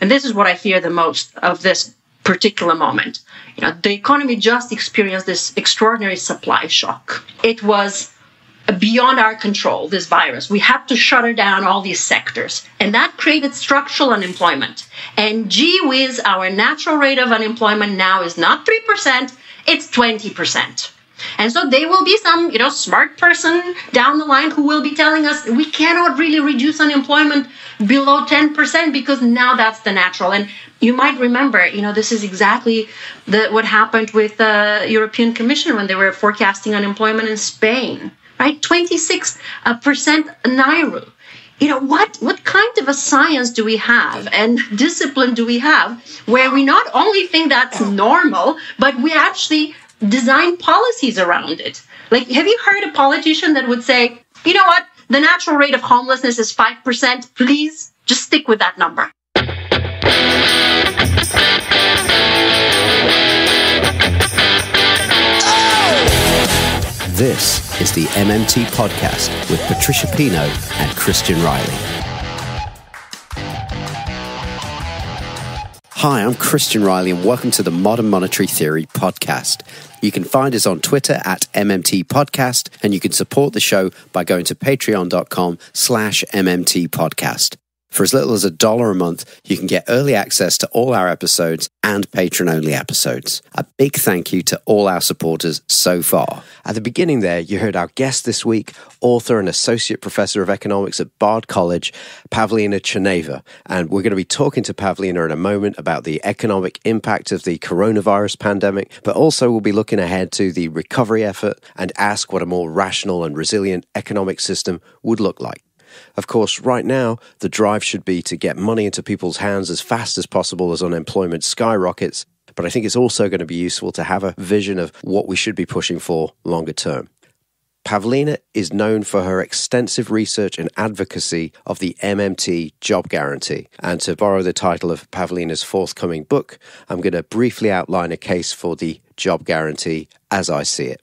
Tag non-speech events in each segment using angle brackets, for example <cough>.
and this is what I fear the most of this particular moment. You know, the economy just experienced this extraordinary supply shock. It was beyond our control, this virus. We had to shutter down all these sectors. And that created structural unemployment. And gee whiz, our natural rate of unemployment now is not 3%, it's 20%. And so there will be some, you know, smart person down the line who will be telling us we cannot really reduce unemployment below 10% because now that's the natural. And you might remember, you know, this is exactly the, what happened with the European Commission when they were forecasting unemployment in Spain, right? 26% NAIRU. You know, what, what kind of a science do we have and discipline do we have where we not only think that's normal, but we actually design policies around it? Like, have you heard a politician that would say, you know what, the natural rate of homelessness is 5%, please just stick with that number? This is the MMT Podcast with Patricia Pino and Christian Reilly. Hi, I'm Christian Reilly, and welcome to the Modern Monetary Theory Podcast. You can find us on Twitter at MMT Podcast, and you can support the show by going to patreon.com slash MMT Podcast. For as little as a dollar a month, you can get early access to all our episodes and patron only episodes. A big thank you to all our supporters so far. At the beginning, there, you heard our guest this week, author and associate professor of economics at Bard College, Pavlina Tcherneva. And we're going to be talking to Pavlina in a moment about the economic impact of the coronavirus pandemic, but also we'll be looking ahead to the recovery effort and ask what a more rational and resilient economic system would look like. Of course, right now, the drive should be to get money into people's hands as fast as possible as unemployment skyrockets. But I think it's also going to be useful to have a vision of what we should be pushing for longer term. Pavlina is known for her extensive research and advocacy of the MMT job guarantee. And to borrow the title of Pavlina's forthcoming book, I'm going to briefly outline a case for the job guarantee as I see it.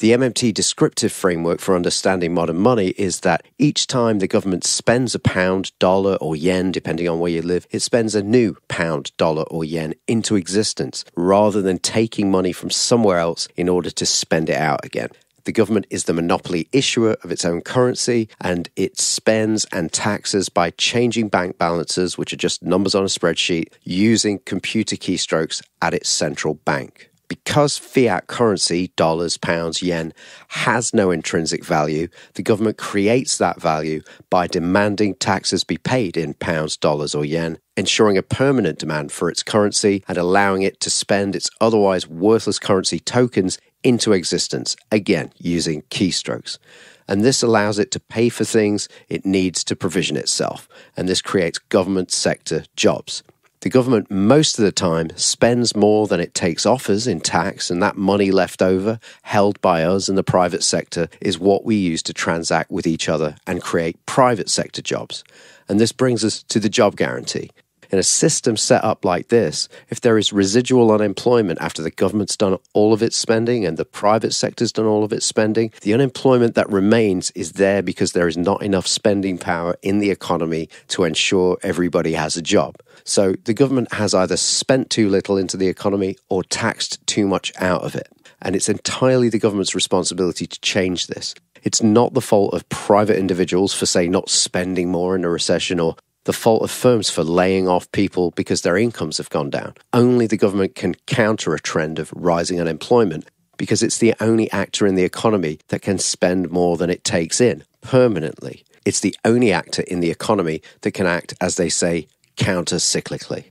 The MMT descriptive framework for understanding modern money is that each time the government spends a pound, dollar, or yen, depending on where you live, it spends a new pound, dollar, or yen into existence rather than taking money from somewhere else in order to spend it out again. The government is the monopoly issuer of its own currency and it spends and taxes by changing bank balances, which are just numbers on a spreadsheet, using computer keystrokes at its central bank because fiat currency, dollars, pounds, yen, has no intrinsic value, the government creates that value by demanding taxes be paid in pounds, dollars, or yen, ensuring a permanent demand for its currency and allowing it to spend its otherwise worthless currency tokens into existence, again using keystrokes. And this allows it to pay for things it needs to provision itself, and this creates government sector jobs. The government, most of the time, spends more than it takes offers in tax, and that money left over, held by us in the private sector, is what we use to transact with each other and create private sector jobs. And this brings us to the job guarantee. In a system set up like this, if there is residual unemployment after the government's done all of its spending and the private sector's done all of its spending, the unemployment that remains is there because there is not enough spending power in the economy to ensure everybody has a job. So the government has either spent too little into the economy or taxed too much out of it. And it's entirely the government's responsibility to change this. It's not the fault of private individuals for, say, not spending more in a recession or the fault of firms for laying off people because their incomes have gone down. Only the government can counter a trend of rising unemployment because it's the only actor in the economy that can spend more than it takes in permanently. It's the only actor in the economy that can act, as they say, counter cyclically.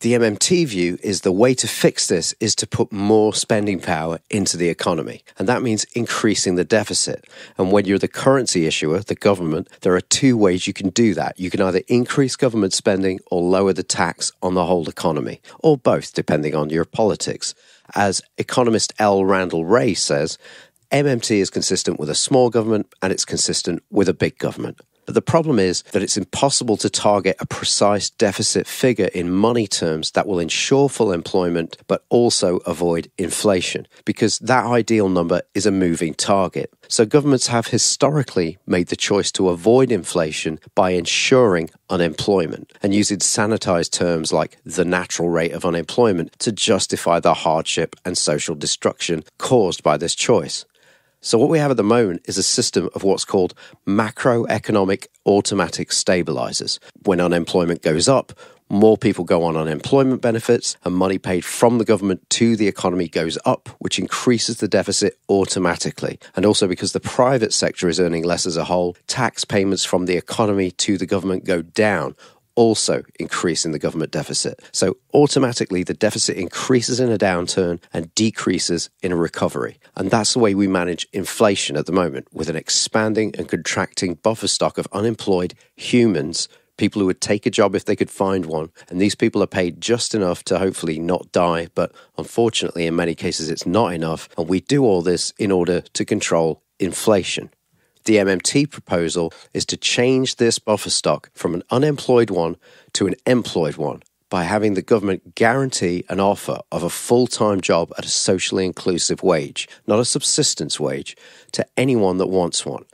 The MMT view is the way to fix this is to put more spending power into the economy. And that means increasing the deficit. And when you're the currency issuer, the government, there are two ways you can do that. You can either increase government spending or lower the tax on the whole economy, or both, depending on your politics. As economist L. Randall Wray says, MMT is consistent with a small government and it's consistent with a big government. But the problem is that it's impossible to target a precise deficit figure in money terms that will ensure full employment but also avoid inflation because that ideal number is a moving target. So governments have historically made the choice to avoid inflation by ensuring unemployment and using sanitized terms like the natural rate of unemployment to justify the hardship and social destruction caused by this choice. So, what we have at the moment is a system of what's called macroeconomic automatic stabilizers. When unemployment goes up, more people go on unemployment benefits, and money paid from the government to the economy goes up, which increases the deficit automatically. And also because the private sector is earning less as a whole, tax payments from the economy to the government go down, also increasing the government deficit. So automatically, the deficit increases in a downturn and decreases in a recovery. And that's the way we manage inflation at the moment, with an expanding and contracting buffer stock of unemployed humans. People who would take a job if they could find one. And these people are paid just enough to hopefully not die. But unfortunately, in many cases, it's not enough. And we do all this in order to control inflation. The MMT proposal is to change this buffer stock from an unemployed one to an employed one by having the government guarantee an offer of a full time job at a socially inclusive wage, not a subsistence wage, to anyone that wants one.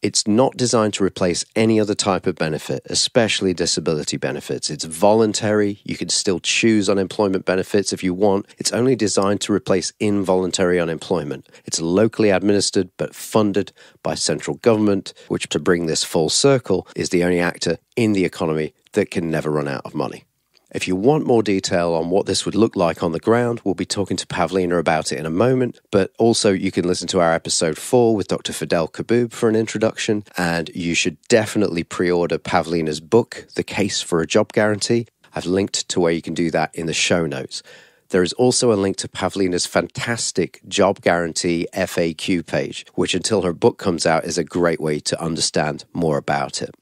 It's not designed to replace any other type of benefit, especially disability benefits. It's voluntary. You can still choose unemployment benefits if you want. It's only designed to replace involuntary unemployment. It's locally administered but funded by central government, which, to bring this full circle, is the only actor in the economy that can never run out of money. If you want more detail on what this would look like on the ground, we'll be talking to Pavlina about it in a moment. But also, you can listen to our episode four with Dr. Fidel Kaboub for an introduction. And you should definitely pre order Pavlina's book, The Case for a Job Guarantee. I've linked to where you can do that in the show notes. There is also a link to Pavlina's fantastic job guarantee FAQ page, which until her book comes out is a great way to understand more about it.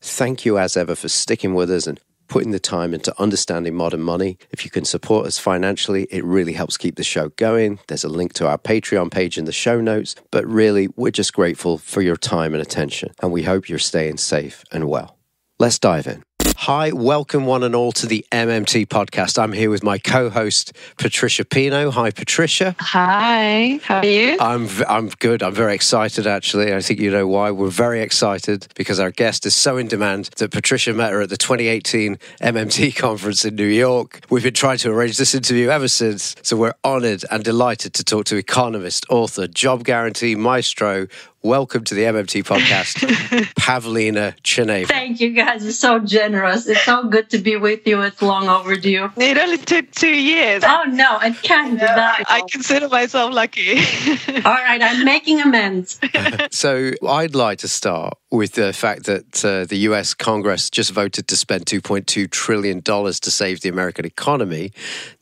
Thank you as ever for sticking with us and putting the time into understanding modern money. If you can support us financially, it really helps keep the show going. There's a link to our Patreon page in the show notes. But really, we're just grateful for your time and attention, and we hope you're staying safe and well. Let's dive in. Hi, welcome one and all to the MMT podcast. I'm here with my co-host Patricia Pino. Hi, Patricia. Hi, how are you? I'm I'm good. I'm very excited actually. I think you know why. We're very excited because our guest is so in demand that Patricia met her at the 2018 MMT <laughs> conference in New York. We've been trying to arrange this interview ever since, so we're honored and delighted to talk to economist, author, job guarantee maestro, welcome to the MMT podcast, <laughs> Pavlina Tcherneva. Thank you guys. It's so generous. It's so good to be with you. It's long overdue. It only took two years. Oh, no, I can't do that. I consider myself lucky. <laughs> All right, I'm making amends. <laughs> so I'd like to start with the fact that uh, the US Congress just voted to spend $2.2 trillion to save the American economy.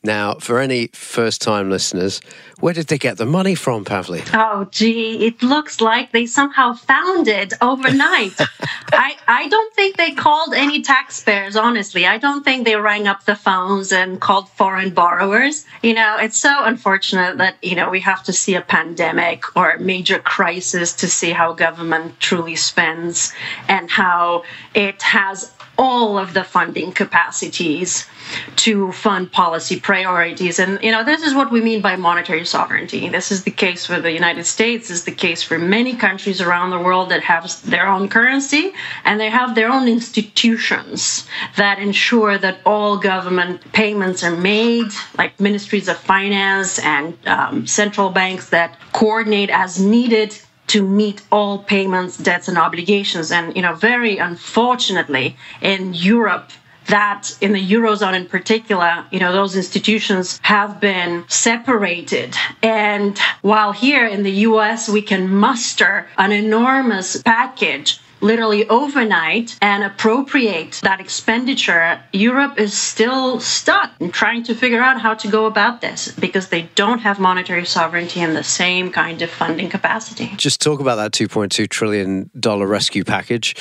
Now, for any first time listeners, where did they get the money from, Pavli? Oh, gee, it looks like they somehow found it overnight. <laughs> I, I don't think they called any taxpayers, honestly. I don't think they rang up the phones and called foreign borrowers. You know, it's so unfortunate that, you know, we have to see a pandemic or a major crisis to see how government truly spends and how it has all of the funding capacities to fund policy priorities. And, you know, this is what we mean by monetary sovereignty. This is the case for the United States, this is the case for many countries around the world that have their own currency and they have their own institutions that ensure that all government payments are made, like ministries of finance and um, central banks that coordinate as needed to meet all payments, debts, and obligations. And, you know, very unfortunately, in Europe, that in the eurozone in particular you know those institutions have been separated and while here in the US we can muster an enormous package literally overnight and appropriate that expenditure, Europe is still stuck in trying to figure out how to go about this because they don't have monetary sovereignty and the same kind of funding capacity. Just talk about that $2.2 trillion rescue package.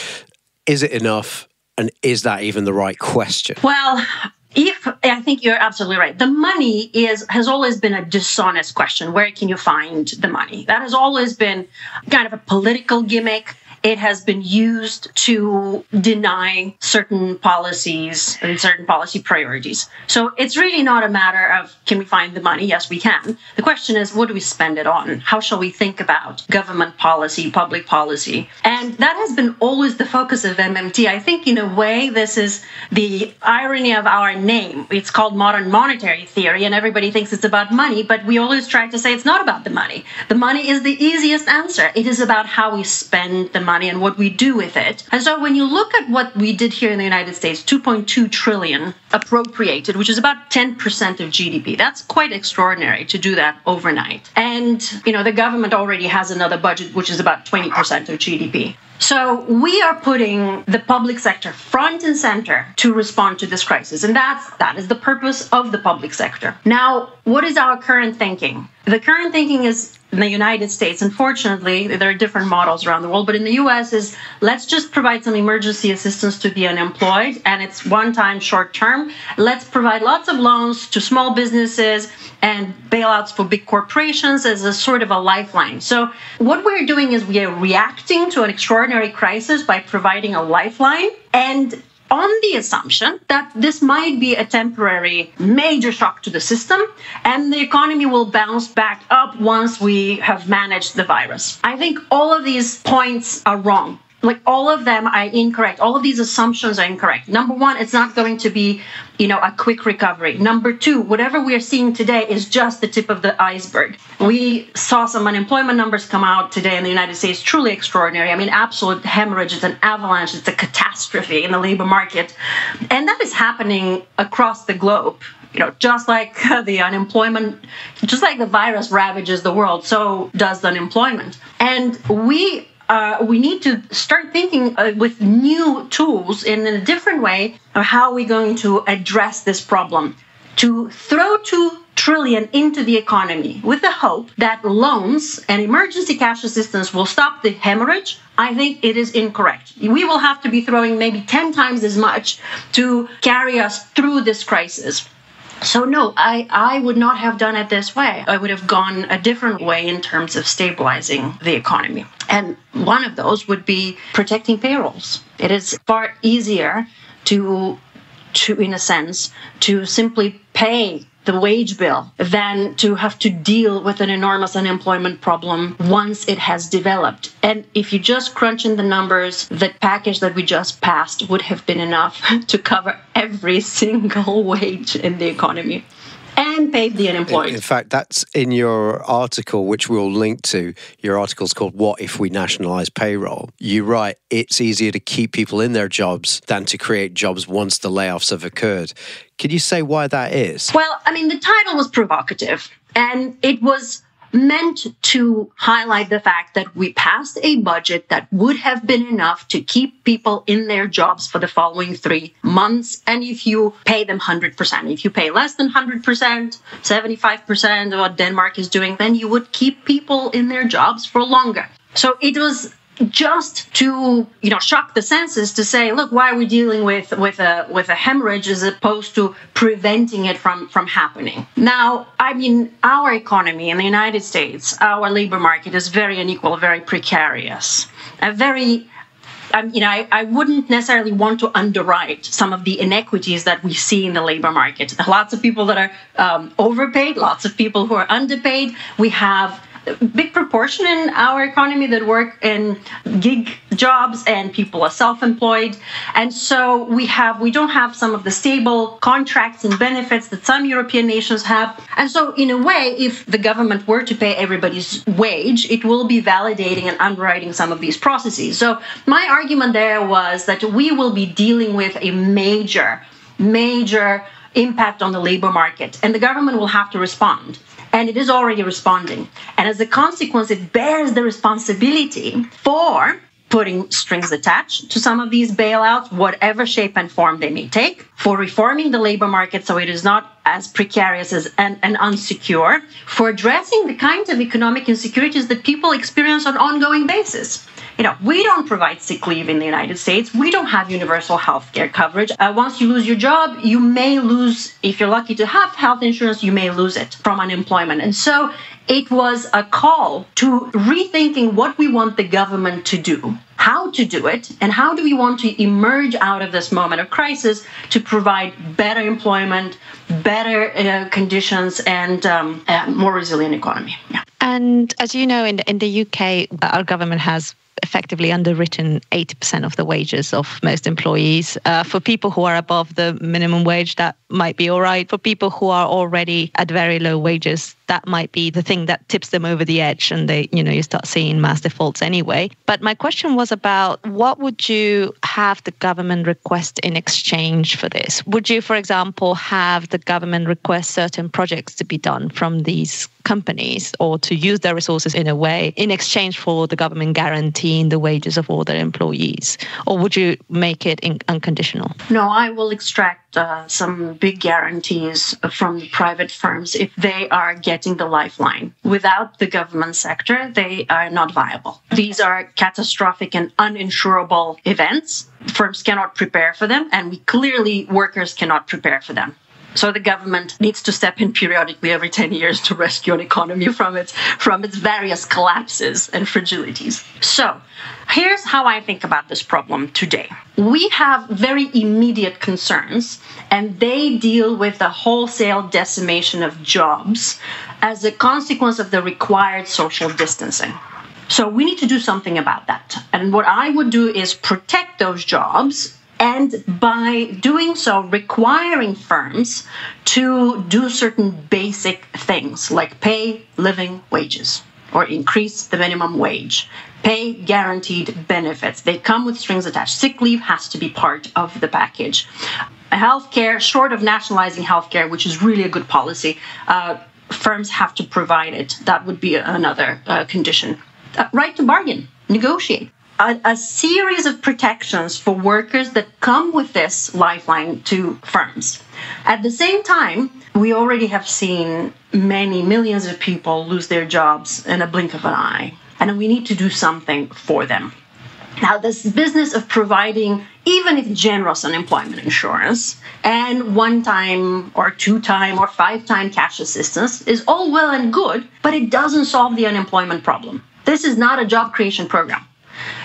Is it enough? And is that even the right question? Well, if I think you're absolutely right. The money is has always been a dishonest question. Where can you find the money? That has always been kind of a political gimmick it has been used to deny certain policies and certain policy priorities. So it's really not a matter of can we find the money? Yes, we can. The question is, what do we spend it on? How shall we think about government policy, public policy? And that has been always the focus of MMT. I think, in a way, this is the irony of our name. It's called modern monetary theory, and everybody thinks it's about money, but we always try to say it's not about the money. The money is the easiest answer. It is about how we spend the money and what we do with it. And so when you look at what we did here in the United States, 2.2 trillion appropriated, which is about 10% of GDP. That's quite extraordinary to do that overnight. And, you know, the government already has another budget which is about 20% of GDP. So we are putting the public sector front and center to respond to this crisis. And that's that is the purpose of the public sector. Now, what is our current thinking? The current thinking is in the United States, unfortunately, there are different models around the world, but in the US is let's just provide some emergency assistance to the unemployed and it's one time short term. Let's provide lots of loans to small businesses and bailouts for big corporations as a sort of a lifeline. So what we're doing is we are reacting to an extraordinary crisis by providing a lifeline and on the assumption that this might be a temporary major shock to the system and the economy will bounce back up once we have managed the virus. I think all of these points are wrong like all of them are incorrect. All of these assumptions are incorrect. Number one it's not going to be you know a quick recovery. Number two whatever we are seeing today is just the tip of the iceberg. We saw some unemployment numbers come out today in the united states truly extraordinary. I mean absolute hemorrhage it's an avalanche it's a catastrophe in the labor market. And that is happening across the globe. You know, just like <laughs> the unemployment, just like the virus ravages the world, so does the unemployment. And we uh, we need to start thinking uh, with new tools in a different way of how we're going to address this problem. To throw two trillion into the economy with the hope that loans and emergency cash assistance will stop the hemorrhage, I think it is incorrect. We will have to be throwing maybe 10 times as much to carry us through this crisis. So no, I, I would not have done it this way. I would have gone a different way in terms of stabilizing the economy. And one of those would be protecting payrolls. It is far easier to to in a sense to simply pay the wage bill than to have to deal with an enormous unemployment problem once it has developed. And if you just crunch in the numbers, the package that we just passed would have been enough <laughs> to cover every <laughs> single wage in the economy and pay the unemployed. In, in, fact, that's in your article, which we'll link to. Your article is called What If We Nationalise Payroll? You write, it's easier to keep people in their jobs than to create jobs once the layoffs have occurred. Can you say why that is? Well, I mean, the title was provocative and it was meant to highlight the fact that we passed a budget that would have been enough to keep people in their jobs for the following three months. And if you pay them 100%, if you pay less than 100%, 75% of what Denmark is doing, then you would keep people in their jobs for longer. So it was just to you know shock the senses to say look why are we dealing with with a with a hemorrhage as opposed to preventing it from from happening now i mean our economy in the united states our labor market is very unequal very precarious a very um, you know, I, I, wouldn't necessarily want to underwrite some of the inequities that we see in the labor market. Lots of people that are um, overpaid, lots of people who are underpaid. We have big proportion in our economy that work in gig jobs and people are self-employed. And so we have we don't have some of the stable contracts and benefits that some european nations have. And so in a way if the government were to pay everybody's wage it will be validating and underwriting some of these processes. So my argument there was that we will be dealing with a major major impact on the labor market and the government will have to respond and it is already responding. And as a consequence, it bears the responsibility for putting strings attached to some of these bailouts, whatever shape and form they may take, for reforming the labor market so it is not as precarious as, and, and unsecure, for addressing the kinds of economic insecurities that people experience on an ongoing basis. You know, we don't provide sick leave in the United States. We don't have universal health care coverage. Uh, once you lose your job, you may lose, if you're lucky to have health insurance, you may lose it from unemployment. And so it was a call to rethinking what we want the government to do how to do it and how do we want to emerge out of this moment of crisis to provide better employment, better uh, conditions, and um, a more resilient economy. Yeah. And as you know, in the, in the UK, our government has effectively underwritten 80% of the wages of most employees. Uh, for people who are above the minimum wage, that might be all right. For people who are already at very low wages, that might be the thing that tips them over the edge and they, you know, you start seeing mass defaults anyway. But my question was about what would you have the government request in exchange for this? Would you, for example, have the government request certain projects to be done from these companies or to use their resources in a way in exchange for the government guaranteeing the wages of all their employees? Or would you make it in, unconditional? No, I will extract uh, some big guarantees from the private firms if they are getting the lifeline. Without the government sector, they are not viable. These are catastrophic and uninsurable events. Firms cannot prepare for them, and we clearly workers cannot prepare for them. So the government needs to step in periodically every 10 years to rescue an economy from its from its various collapses and fragilities. So here's how I think about this problem today. We have very immediate concerns, and they deal with the wholesale decimation of jobs as a consequence of the required social distancing. So we need to do something about that. And what I would do is protect those jobs and by doing so, requiring firms to do certain basic things like pay living wages or increase the minimum wage, pay guaranteed benefits. They come with strings attached. Sick leave has to be part of the package. Healthcare, short of nationalizing healthcare, which is really a good policy, uh, firms have to provide it. That would be another uh, condition. Uh, right to bargain, negotiate a, a, series of protections for workers that come with this lifeline to firms. At the same time, we already have seen many millions of people lose their jobs in a blink of an eye, and we need to do something for them. Now, this business of providing, even if generous unemployment insurance and one time or two time or five time cash assistance is all well and good, but it doesn't solve the unemployment problem. This is not a job creation program.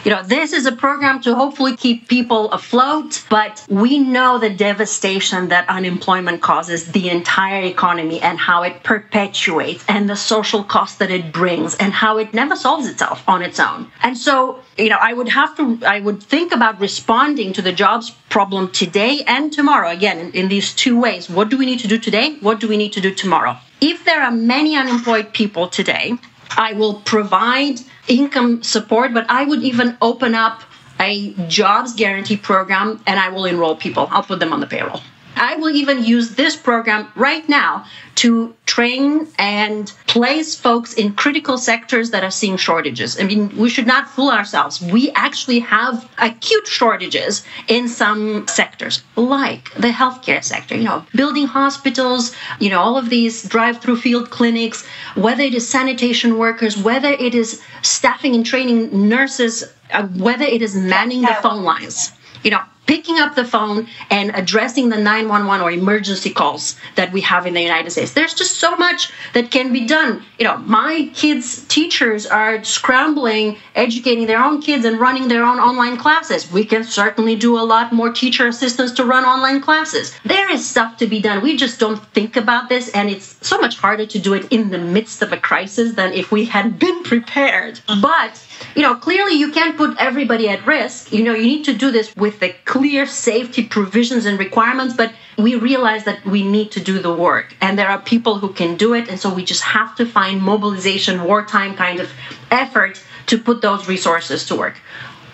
You know, this is a program to hopefully keep people afloat, but we know the devastation that unemployment causes the entire economy and how it perpetuates and the social cost that it brings and how it never solves itself on its own. And so, you know, I would have to, I would think about responding to the jobs problem today and tomorrow. Again, in, in these two ways. What do we need to do today? What do we need to do tomorrow? If there are many unemployed people today, I will provide income support, but I would even open up a jobs guarantee program and I will enroll people. I'll put them on the payroll. I will even use this program right now to train and place folks in critical sectors that are seeing shortages. I mean, we should not fool ourselves. We actually have acute shortages in some sectors, like the healthcare sector, you know, building hospitals, you know, all of these drive through field clinics, whether it is sanitation workers, whether it is staffing and training nurses, uh, whether it is manning the phone lines. You know, picking up the phone and addressing the 911 or emergency calls that we have in the United States. There's just so much that can be done. You know, my kids' teachers are scrambling, educating their own kids and running their own online classes. We can certainly do a lot more teacher assistants to run online classes. There is stuff to be done. We just don't think about this, and it's so much harder to do it in the midst of a crisis than if we had been prepared. Mm-hmm. But you know, clearly you can't put everybody at risk. You know, you need to do this with the clear safety provisions and requirements, but we realize that we need to do the work and there are people who can do it. And so we just have to find mobilization, wartime kind of effort to put those resources to work.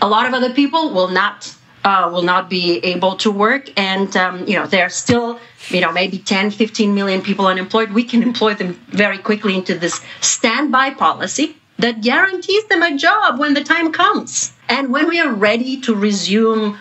A lot of other people will not uh, will not be able to work and um, you know there are still you know maybe 10 15 million people unemployed we can employ them very quickly into this standby policy that guarantees them a job when the time comes. And when we are ready to resume,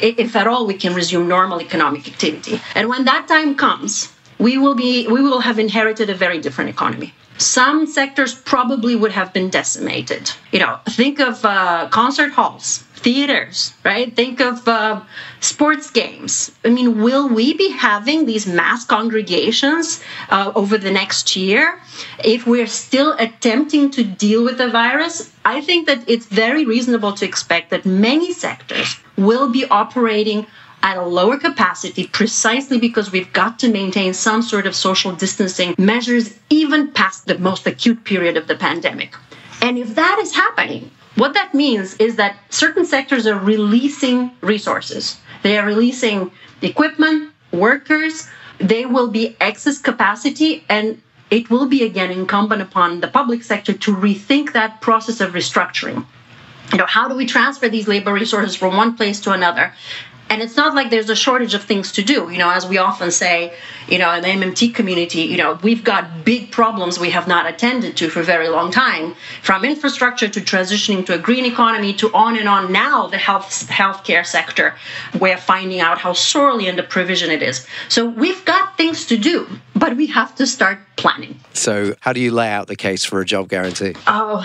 if at all we can resume normal economic activity. And when that time comes, we will be we will have inherited a very different economy. Some sectors probably would have been decimated. You know, think of uh, concert halls, theaters, right? Think of uh, sports games. I mean, will we be having these mass congregations uh, over the next year if we're still attempting to deal with the virus? I think that it's very reasonable to expect that many sectors will be operating at a lower capacity precisely because we've got to maintain some sort of social distancing measures even past the most acute period of the pandemic. And if that is happening, what that means is that certain sectors are releasing resources. They are releasing equipment, workers, they will be excess capacity and it will be again incumbent upon the public sector to rethink that process of restructuring you know how do we transfer these labor resources from one place to another and it's not like there's a shortage of things to do. You know as we often say you know in the mmt community you know we've got big problems we have not attended to for a very long time. From infrastructure to transitioning to a green economy to on and on now the health healthcare sector we're finding out how sorely under provision it is. So we've got things to do but we have to start planning. So how do you lay out the case for a job guarantee? Oh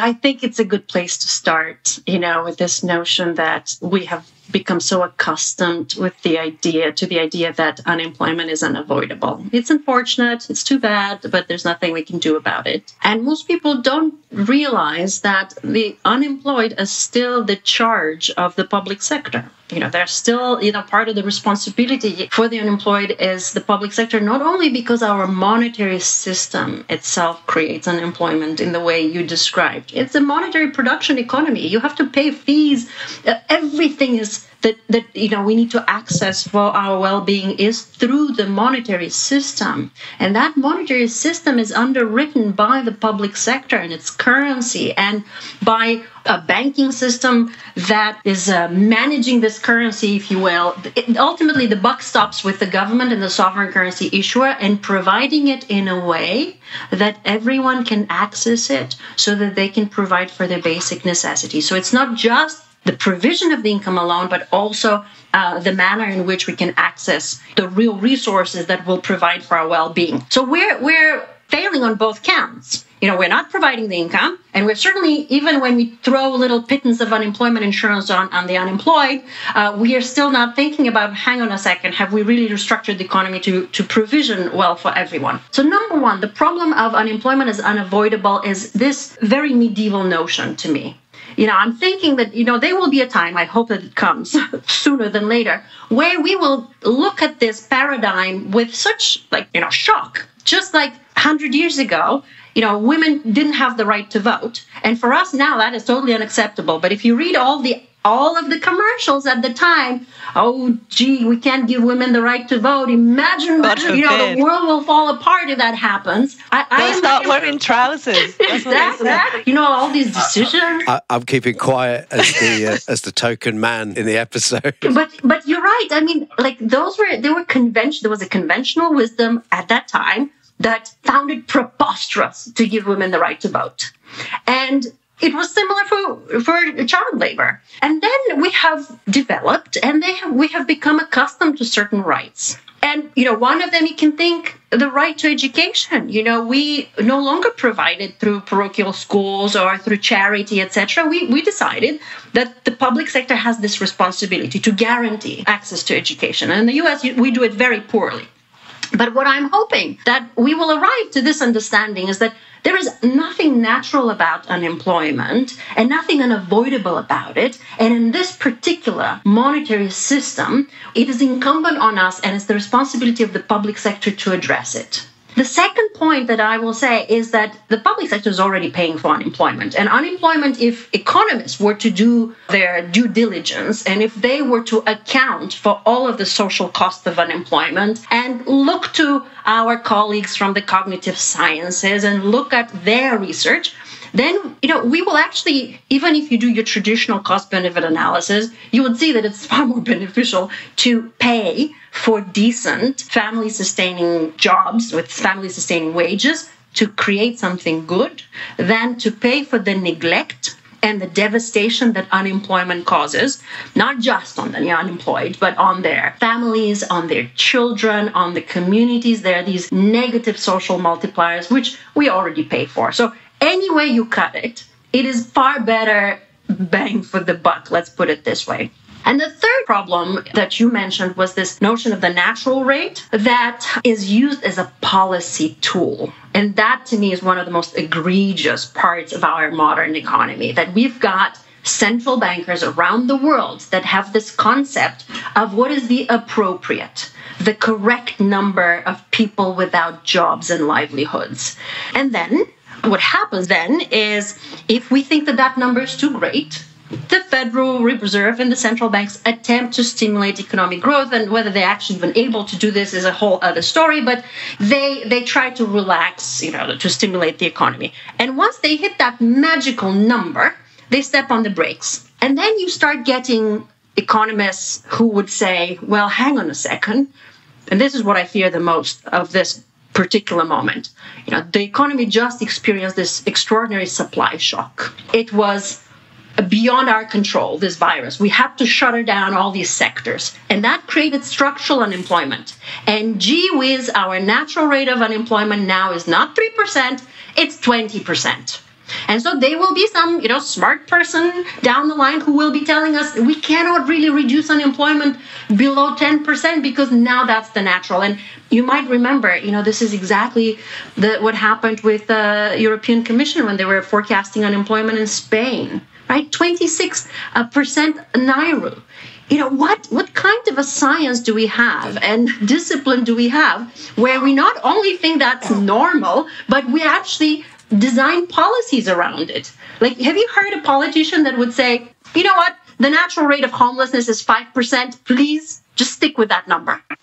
i think it's a good place to start you know with this notion that we have become so accustomed with the idea to the idea that unemployment is unavoidable. It's unfortunate, it's too bad, but there's nothing we can do about it. And most people don't realize that the unemployed is still the charge of the public sector. You know, they're still, you know, part of the responsibility for the unemployed is the public sector, not only because our monetary system itself creates unemployment in the way you described. It's a monetary production economy. You have to pay fees. Everything is that that you know we need to access for our well-being is through the monetary system. And that monetary system is underwritten by the public sector and its currency and by a banking system that is uh, managing this currency if you will. It, ultimately the buck stops with the government and the sovereign currency issuer and providing it in a way that everyone can access it so that they can provide for their basic necessities. So it's not just the provision of the income alone, but also uh, the manner in which we can access the real resources that will provide for our well-being. So we're we're failing on both counts. You know, we're not providing the income, and we're certainly, even when we throw a little pittance of unemployment insurance on, on the unemployed, uh, we are still not thinking about, hang on a second, have we really restructured the economy to, to provision well for everyone? So, number one, the problem of unemployment is unavoidable is this very medieval notion to me you know, I'm thinking that, you know, there will be a time, I hope that it comes <laughs> sooner than later, where we will look at this paradigm with such, like, you know, shock. Just like 100 years ago, you know, women didn't have the right to vote. And for us now, that is totally unacceptable. But if you read all the all of the commercials at the time. Oh, gee, we can't give women the right to vote. Imagine, you know, the world will fall apart if that happens. I, I They'll start wearing trousers. exactly. You know, all these decisions. I, am keeping quiet as the uh, <laughs> as the token man in the episode. But but you're right. I mean, like those were they were convention. There was a conventional wisdom at that time that found it preposterous to give women the right to vote. And it was similar for, for child labor. And then we have developed and they have, we have become accustomed to certain rights. And, you know, one of them you can think the right to education. You know, we no longer provide it through parochial schools or through charity, etc. We, we decided that the public sector has this responsibility to guarantee access to education. And in the US, we do it very poorly. But what I'm hoping that we will arrive to this understanding is that there is nothing natural about unemployment and nothing unavoidable about it. And in this particular monetary system, it is incumbent on us and it's the responsibility of the public sector to address it. The second point that I will say is that the public sector is already paying for unemployment. And unemployment, if economists were to do their due diligence and if they were to account for all of the social costs of unemployment and look to our colleagues from the cognitive sciences and look at their research, then you know we will actually even if you do your traditional cost benefit analysis you would see that it's <laughs> far more beneficial to pay for decent family sustaining jobs with family sustaining wages to create something good than to pay for the neglect and the devastation that unemployment causes, not just on the unemployed, but on their families, on their children, on the communities. There are these negative social multipliers, which we already pay for. So, any way you cut it, it is far better bang for the buck, let's put it this way. And the third problem that you mentioned was this notion of the natural rate that is used as a policy tool. And that to me is one of the most egregious parts of our modern economy that we've got central bankers around the world that have this concept of what is the appropriate the correct number of people without jobs and livelihoods. And then what happens then is if we think that that number is too great, the Federal Reserve and the central banks attempt to stimulate economic growth, and whether they're actually even able to do this is a whole other story. But they they try to relax, you know, to stimulate the economy. And once they hit that magical number, they step on the brakes, and then you start getting economists who would say, "Well, hang on a second. And this is what I fear the most of this particular moment. You know, the economy just experienced this extraordinary supply shock. It was beyond our control, this virus. We had to shutter down all these sectors. And that created structural unemployment. And gee whiz, our natural rate of unemployment now is not 3%, it's 20%. And so there will be some, you know, smart person down the line who will be telling us we cannot really reduce unemployment below 10% because now that's the natural. And you might remember, you know, this is exactly the, what happened with the European Commission when they were forecasting unemployment in Spain right? 26% NAIRU. You know, what, what kind of a science do we have and discipline do we have where we not only think that's normal, but we actually design policies around it? Like, have you heard a politician that would say, you know what, the natural rate of homelessness is 5%, please just stick with that number? <laughs>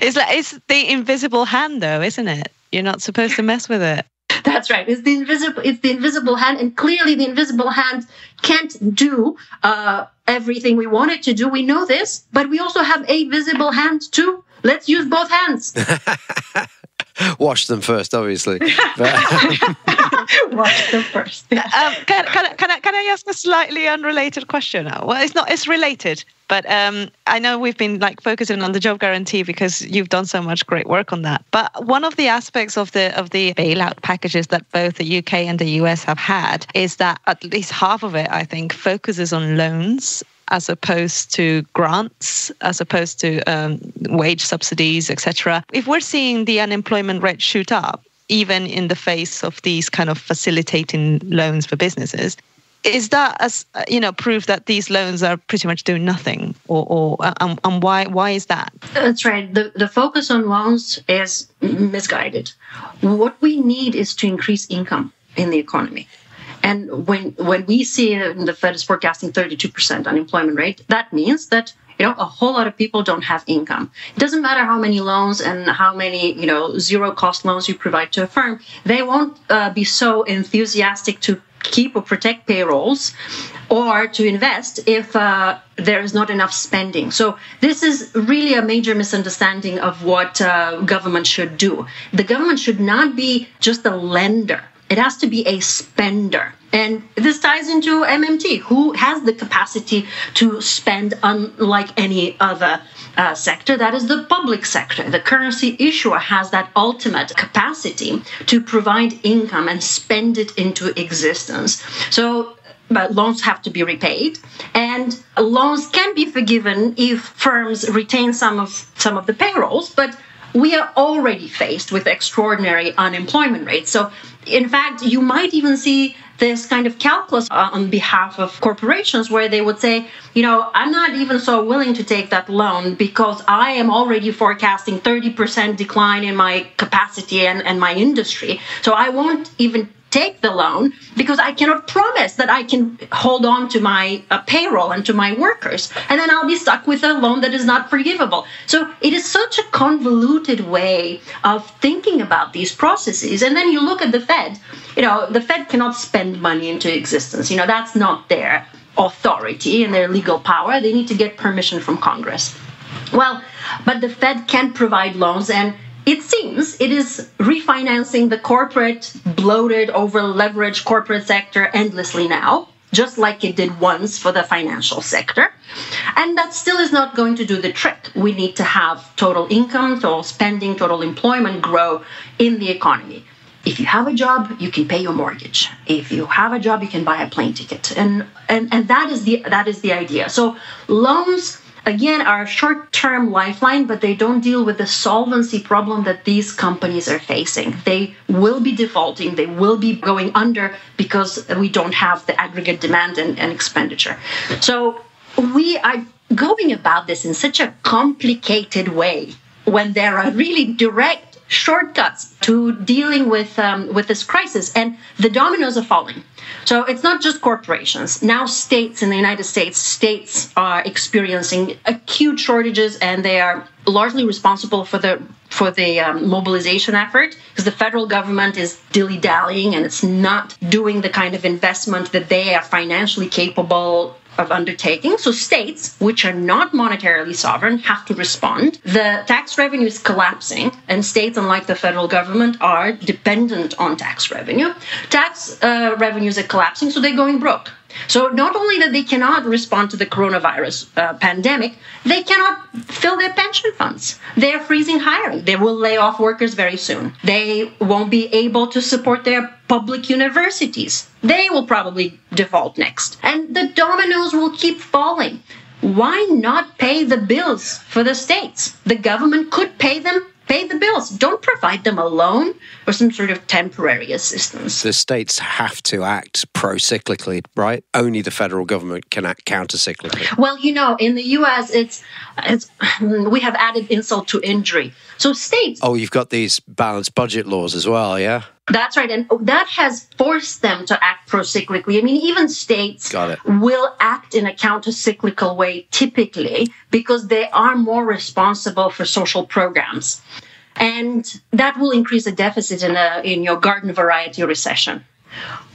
it's like it's the invisible hand though isn't it you're not supposed to mess with it <laughs> that's right. It's the invisible. It's the invisible hand, and clearly the invisible hand can't do uh, everything we want it to do. We know this, but we also have a visible hand too. Let's use both hands. <laughs> <laughs> Wash them first, obviously. but <laughs> Wash them first. <laughs> Um, can, can, can, I, can I ask a slightly unrelated question? now? Well, it's not. It's related, but um, I know we've been like focusing on the job guarantee because you've done so much great work on that. But one of the aspects of the of the bailout packages that both the UK and the US have had is that at least half of it, I think, focuses on loans as opposed to grants, as opposed to um, wage subsidies, etc. If we're seeing the unemployment rate shoot up, even in the face of these kind of facilitating loans for businesses, is that as you know proof that these loans are pretty much doing nothing? Or, or um, and why why is that? That's right. The, the focus on loans is misguided. What we need is to increase income in the economy and when when we see the Fed is forecasting 32% unemployment rate, that means that you know a whole lot of people don't have income. It doesn't matter how many loans and how many you know zero cost loans you provide to a firm, they won't uh, be so enthusiastic to keep or protect payrolls or to invest if uh, there is not enough spending. So this is really a major misunderstanding of what uh, government should do. The government should not be just a lender it has to be a spender. And this ties into MMT, who has the capacity to spend unlike any other uh, sector. That is the public sector. The currency issuer has that ultimate capacity to provide income and spend it into existence. So but loans have to be repaid and loans can be forgiven if firms retain some of some of the payrolls but we are already faced with extraordinary unemployment rates. So, in fact, you might even see this kind of calculus uh, on behalf of corporations where they would say, you know, I'm not even so willing to take that loan because I am already forecasting 30% decline in my capacity and, and my industry. So I won't even take the loan because I cannot promise that I can hold on to my uh, payroll and to my workers. And then I'll be stuck with a loan that is not forgivable. So it is such a convoluted way of thinking about these processes. And then you look at the Fed, you know, the Fed cannot spend money into existence. You know, that's not their authority and their legal power. They need to get permission from Congress. Well, but the Fed can provide loans and it seems it is refinancing the corporate, bloated, over leveraged corporate sector endlessly now, just like it did once for the financial sector. And that still is not going to do the trick. We need to have total income, total spending, total employment grow in the economy. If you have a job, you can pay your mortgage. If you have a job, you can buy a plane ticket. And and, and that is the that is the idea. So loans again are a short-term lifeline but they don't deal with the solvency problem that these companies are facing. They will be defaulting. They will be going under because we don't have the aggregate demand and, and expenditure. So we are going about this in such a complicated way when there are really direct shortcuts to dealing with um, with this crisis, and the dominoes are falling. So it's not just corporations. Now, states in the United States, states are experiencing acute shortages, and they are largely responsible for the for the um, mobilization effort because the federal government is dilly dallying and it's not doing the kind of investment that they are financially capable of undertaking. So states, which are not monetarily sovereign, have to respond. The tax revenue is collapsing, and states, unlike the federal government, are dependent on tax revenue. Tax uh, revenues are collapsing, so they're going broke. So not only that they cannot respond to the coronavirus uh, pandemic, they cannot fill their pension funds. They are freezing hiring. They will lay off workers very soon. They won't be able to support their public universities. They will probably default next. And the dominoes will keep falling. Why not pay the bills for the states? The government could pay them pay the bills. Don't provide them a loan or some sort of temporary assistance. The states have to act pro cyclically, right? Only the federal government can act counter cyclically. Well, you know, in the US, it's, it's mm, we have added insult to injury. So states. Oh, you've got these balanced budget laws as well, yeah? That's right. And that has forced them to act procyclically. I mean, even states will act in a counter-cyclical way typically because they are more responsible for social programs. And that will increase the deficit in, a, in your garden variety recession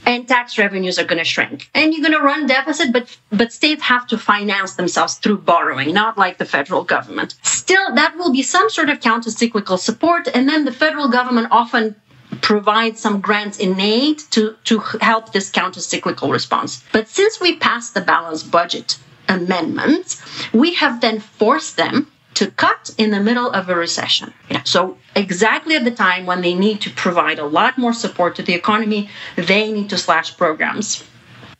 and tax revenues are going to shrink and you're going to run deficit but but states have to finance themselves through borrowing not like the federal government still that will be some sort of counter-cyclical support and then the federal government often provide some grants in aid to, to help this counter-cyclical response. But since we passed the balanced budget amendments, we have then forced them to cut in the middle of a recession. So exactly at the time when they need to provide a lot more support to the economy, they need to slash programs.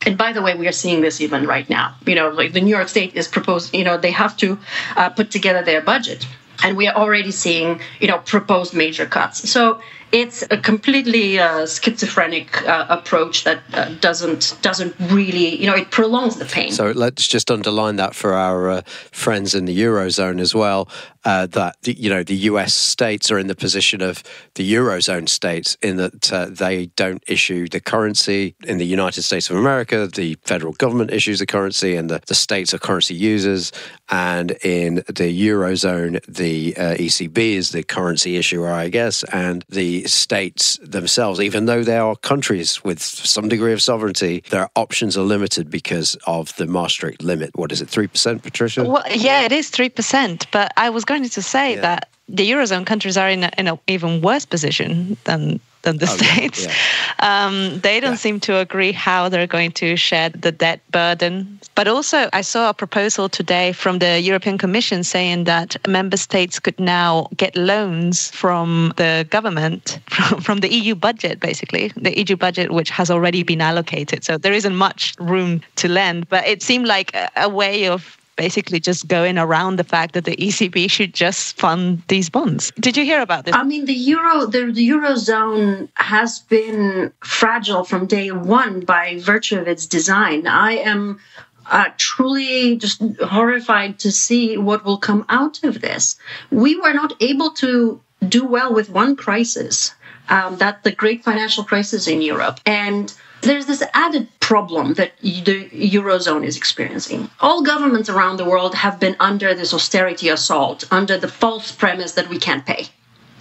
And by the way, we are seeing this even right now. You know, like the New York State is proposed, you know, they have to uh, put together their budget. And we are already seeing, you know, proposed major cuts. So it's a completely uh, schizophrenic uh, approach that uh, doesn't doesn't really you know it prolongs the pain. So let's just underline that for our uh, friends in the eurozone as well. Uh, that the, you know the U.S. states are in the position of the eurozone states in that uh, they don't issue the currency. In the United States of America, the federal government issues the currency, and the, the states are currency users. And in the eurozone, the ECB is the currency issuer, I guess, and the states themselves, even though they are countries with some degree of sovereignty, their options are limited because of the Maastricht limit. What is it, 3%, Patricia? Well, yeah, it is 3%. But I was going to say yeah. that the Eurozone countries are in an even worse position than than the oh, states. Yeah, yeah. Um, they don't yeah. seem to agree how they're going to share the debt burden. But also, I saw a proposal today from the European Commission saying that member states could now get loans from the government, <laughs> from, from the EU budget, basically, the EU budget, which has already been allocated. So there isn't much room to lend. But it seemed like a, a way of basically just going around the fact that the ECB should just fund these bonds. Did you hear about this? I mean, the euro, the, the eurozone has been fragile from day one by virtue of its design. I am uh, truly just horrified to see what will come out of this. We were not able to do well with one crisis, um, that the great financial crisis in Europe, and there's this added problem that the eurozone is experiencing. All governments around the world have been under this austerity assault, under the false premise that we can't pay.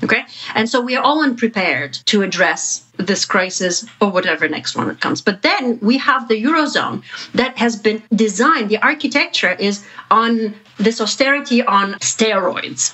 Okay? And so we are all unprepared to address this crisis or whatever next one that comes. But then we have the Eurozone that has been designed, the architecture is on this austerity on steroids.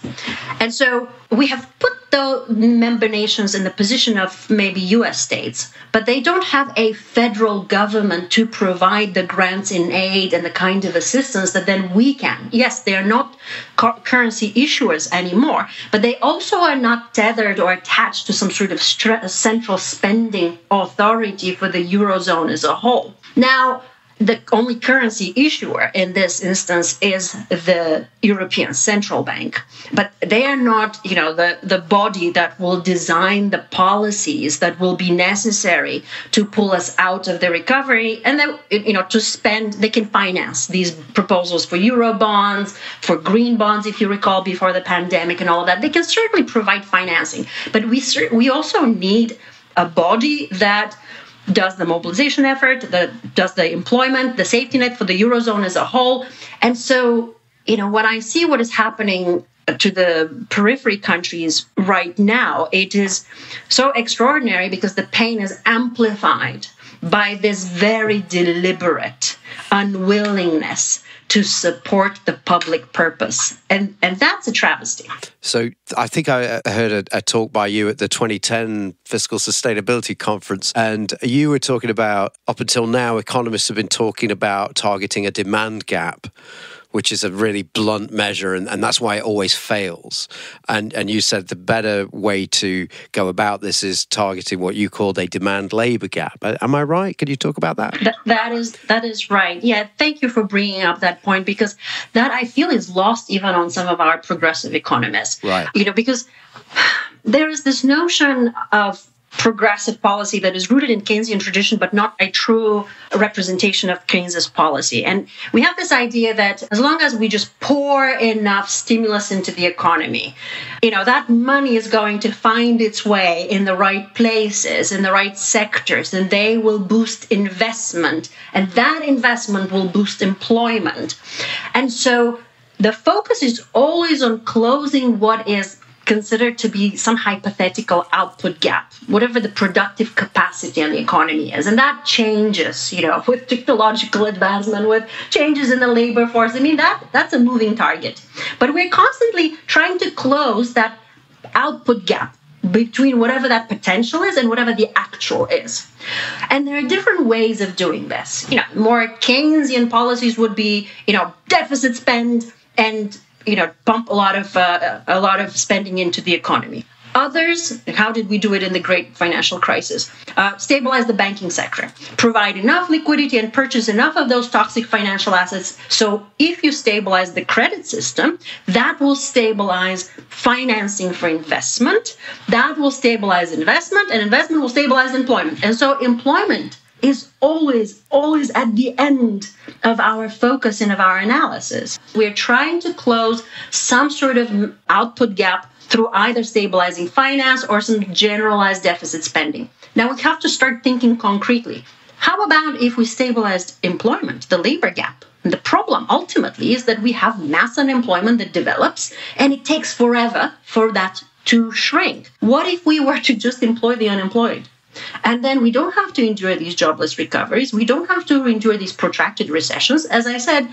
And so we have put the member nations in the position of maybe US states, but they don't have a federal government to provide the grants in aid and the kind of assistance that then we can. Yes, they are not currency issuers anymore, but they also are not tethered or attached to some sort of central spending authority for the Eurozone as a whole. Now, the only currency issuer in this instance is the European Central Bank. But they are not, you know, the, the body that will design the policies that will be necessary to pull us out of the recovery and then, you know, to spend, they can finance these proposals for Euro bonds, for green bonds, if you recall, before the pandemic and all that. They can certainly provide financing. But we, we also need a body that does the mobilization effort, the, does the employment, the safety net for the Eurozone as a whole. And so, you know, when I see what is happening to the periphery countries right now, it is so extraordinary because the pain is amplified by this very deliberate unwillingness to support the public purpose. And, and that's a travesty. So I think I heard a, a, talk by you at the 2010 Fiscal Sustainability Conference, and you were talking about up until now, economists have been talking about targeting a demand gap which is a really blunt measure, and, and that's why it always fails. And and you said the better way to go about this is targeting what you called a demand labor gap. Uh, am I right? Can you talk about that? that? That is that is right. Yeah, thank you for bringing up that point because that I feel is lost even on some of our progressive economists. Right. You know, because <sighs> there is this notion of progressive policy that is rooted in Keynesian tradition, but not a true representation of Keynes's policy. And we have this idea that as long as we just pour enough stimulus into the economy, you know, that money is going to find its way in the right places, in the right sectors, and they will boost investment. And that investment will boost employment. And so the focus is always on closing what is considered to be some hypothetical output gap, whatever the productive capacity in the economy is. And that changes, you know, with technological advancement, with changes in the labor force. I mean, that that's a moving target. But we're constantly trying to close that output gap between whatever that potential is and whatever the actual is. And there are different ways of doing this. You know, more Keynesian policies would be, you know, deficit spend and you know pump a lot of uh, a lot of spending into the economy. Others, how did we do it in the great financial crisis? Uh, stabilize the banking sector, provide enough liquidity and purchase enough of those toxic financial assets. So, if you stabilize the credit system, that will stabilize financing for investment, that will stabilize investment, and investment will stabilize employment. And so, employment is always, always at the end of our focus and of our analysis. We're trying to close some sort of output gap through either stabilizing finance or some generalized deficit spending. Now we have to start thinking concretely. How about if we stabilized employment, the labor gap? And the problem ultimately is that we have mass unemployment that develops and it takes forever for that to shrink. What if we were to just employ the unemployed? And then we don't have to endure these jobless recoveries. We don't have to endure these protracted recessions. As I said,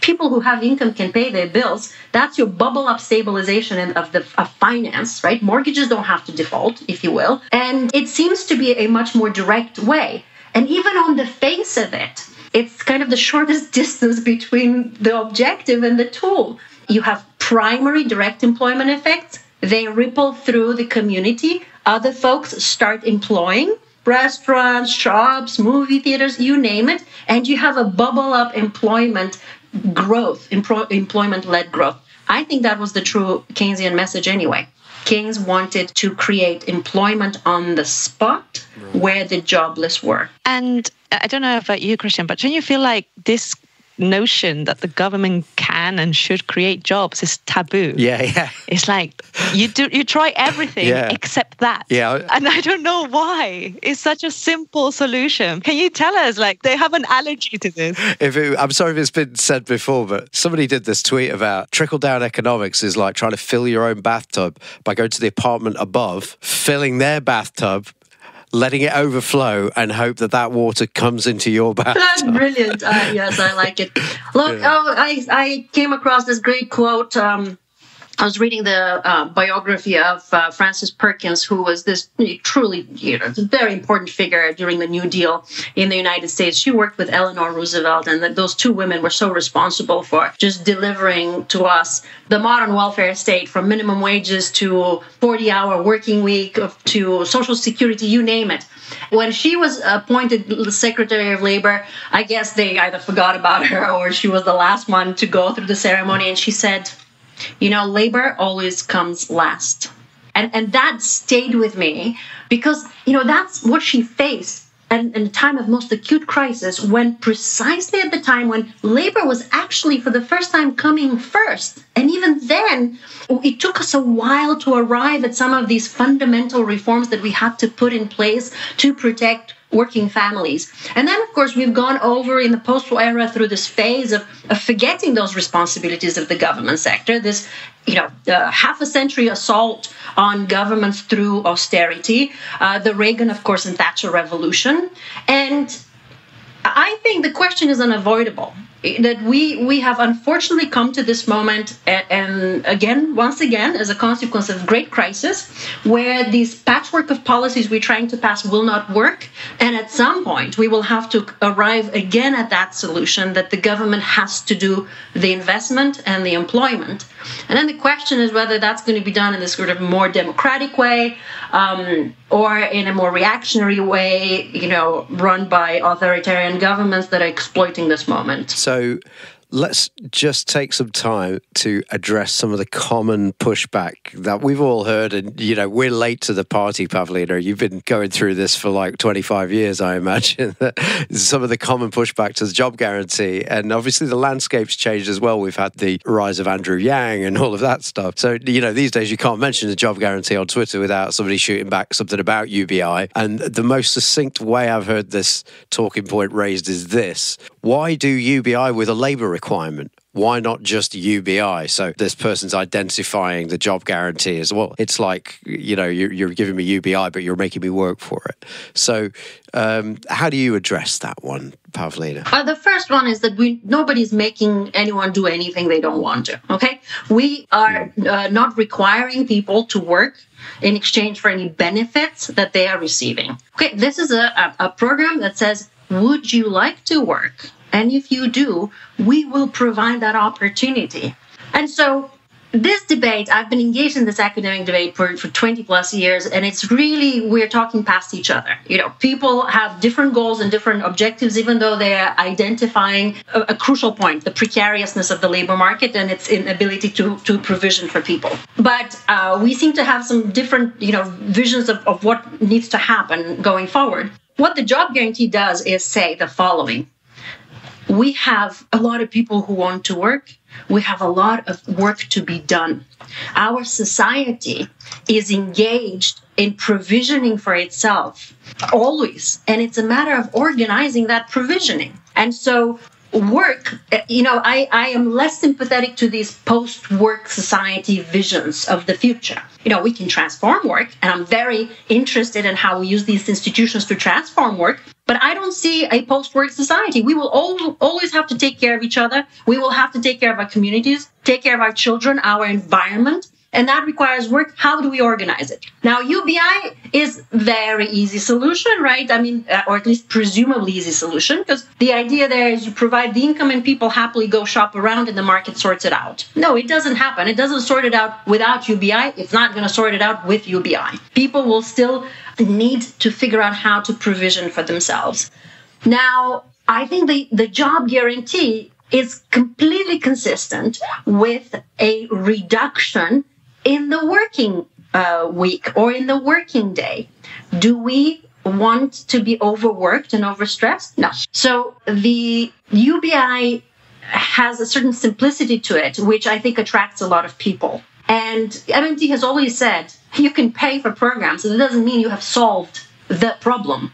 people who have income can pay their bills. That's your bubble up stabilization of the of finance, right? Mortgages don't have to default, if you will. And it seems to be a much more direct way. And even on the face of it, it's kind of the shortest <laughs> distance between the objective and the tool. You have primary direct employment effects. They ripple through the community other folks start employing restaurants, shops, movie theaters, you name it, and you have a bubble up employment growth, employment led growth. I think that was the true Keynesian message anyway. Keynes wanted to create employment on the spot where the jobless were. And uh, I don't know about you, Christian, but don't you feel like this notion that the government can and should create jobs is taboo. Yeah, yeah. It's like you do you try everything yeah. except that. Yeah. And I don't know why. It's such a simple solution. Can you tell us like they have an allergy to this? If it, I'm sorry if it's been said before, but somebody did this tweet about trickle down economics is like trying to fill your own bathtub by going to the apartment above, filling their bathtub letting it overflow and hope that that water comes into your <laughs> bathtub. That's brilliant. Uh, yes, I like it. Look, yeah. oh, I, I came across this great quote um, I was reading the uh, biography of uh, Frances Perkins, who was this truly, you know, very important figure during the New Deal in the United States. She worked with Eleanor Roosevelt, and those two women were so responsible for just delivering to us the modern welfare state, from minimum wages to 40-hour working week to Social Security, you name it. When she was appointed Secretary of Labor, I guess they either forgot about her or she was the last one to go through the ceremony, and she said you know, labor always comes last. And, and that stayed with me because, you know, that's what she faced and in a time of most acute crisis when precisely at the time when labor was actually for the first time coming first and even then it took us a while to arrive at some of these fundamental reforms that we had to put in place to protect working families. And then, of course, we've gone over in the post war era through this phase of, of forgetting those responsibilities of the government sector, this you know, uh, half a century assault on governments through austerity, uh, the Reagan, of course, and Thatcher revolution. And I think the question is unavoidable that we we have unfortunately come to this moment and, and, again once again as a consequence of great crisis where these patchwork of policies we're trying to pass will not work. And at some point we will have to arrive again at that solution that the government has to do the investment and the employment. And then the question is whether that's going to be done in this sort of more democratic way um, or in a more reactionary way you know run by authoritarian governments that are exploiting this moment. So so let's just take some time to address some of the common pushback that we've all heard. And, you know, we're late to the party, Pavlina. You've been going through this for like 25 years, I imagine. <laughs> some of the common pushback to the job guarantee. And obviously, the landscape's changed as well. We've had the rise of Andrew Yang and all of that stuff. So, you know, these days you can't mention the job guarantee on Twitter without somebody shooting back something about UBI. And the most succinct way I've heard this talking point raised is this why do UBI with a labour requirement? Why not just UBI? So this person's identifying the job guarantee as well. It's like, you know, you're, you're giving me UBI, but you're making me work for it. So um, how do you address that one, Pavlina? Uh, the first one is that we nobody's making anyone do anything they don't want to. Okay, we are uh, not requiring people to work in exchange for any benefits that they are receiving. Okay, this is a, a, a program that says would you like to work? And if you do, we will provide that opportunity. And so this debate, I've been engaged in this academic debate for, for 20 plus years, and it's really, we're talking past each other. You know, people have different goals and different objectives, even though they're identifying a, a crucial point the precariousness of the labor market and its inability to, to provision for people. But uh, we seem to have some different, you know, visions of, of what needs to happen going forward. What the job guarantee does is say the following we have a lot of people who want to work. We have a lot of work to be done. Our society is engaged in provisioning for itself always, and it's a matter of organizing that provisioning. And so work, eh, you know, I, I am less sympathetic to these post work society visions of the future. You know, we can transform work, and I'm very interested in how we use these institutions to transform work. But I don't see a post work society. We will all, always have to take care of each other. We will have to take care of our communities, take care of our children, our environment and that requires work. How do we organize it? Now, UBI is very easy solution, right? I mean, uh, or at least presumably easy solution, because the idea there is you provide the income and people happily go shop around and the market sorts it out. No, it doesn't happen. It doesn't sort it out without UBI. It's not going to sort it out with UBI. People will still need to figure out how to provision for themselves. Now, I think the, the job guarantee is completely consistent with a reduction in the working uh, week or in the working day. Do we want to be overworked and overstressed? No. So the UBI has a certain simplicity to it, which I think attracts a lot of people. And MMT has always said you can pay for programs, and it doesn't mean you have solved the problem.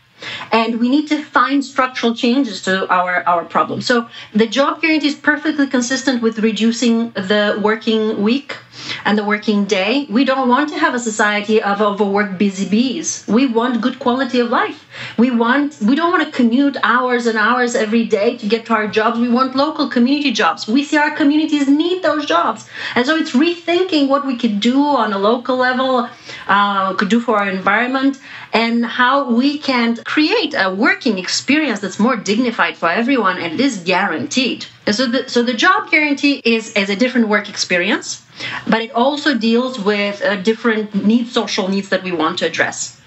And we need to find structural changes to our, our problem. So the job guarantee is perfectly consistent with reducing the working week and the working day. We don't want to have a society of overworked busy bees. We want good quality of life. We want we don't want to commute hours and hours every day to get to our jobs. We want local community jobs. We see our communities need those jobs. And so it's rethinking what we could do on a local level, uh, could do for our environment, and how we can create a working experience that's more dignified for everyone and is guaranteed. So the, so the job guarantee is, is a different work experience, but it also deals with uh, different needs, social needs that we want to address.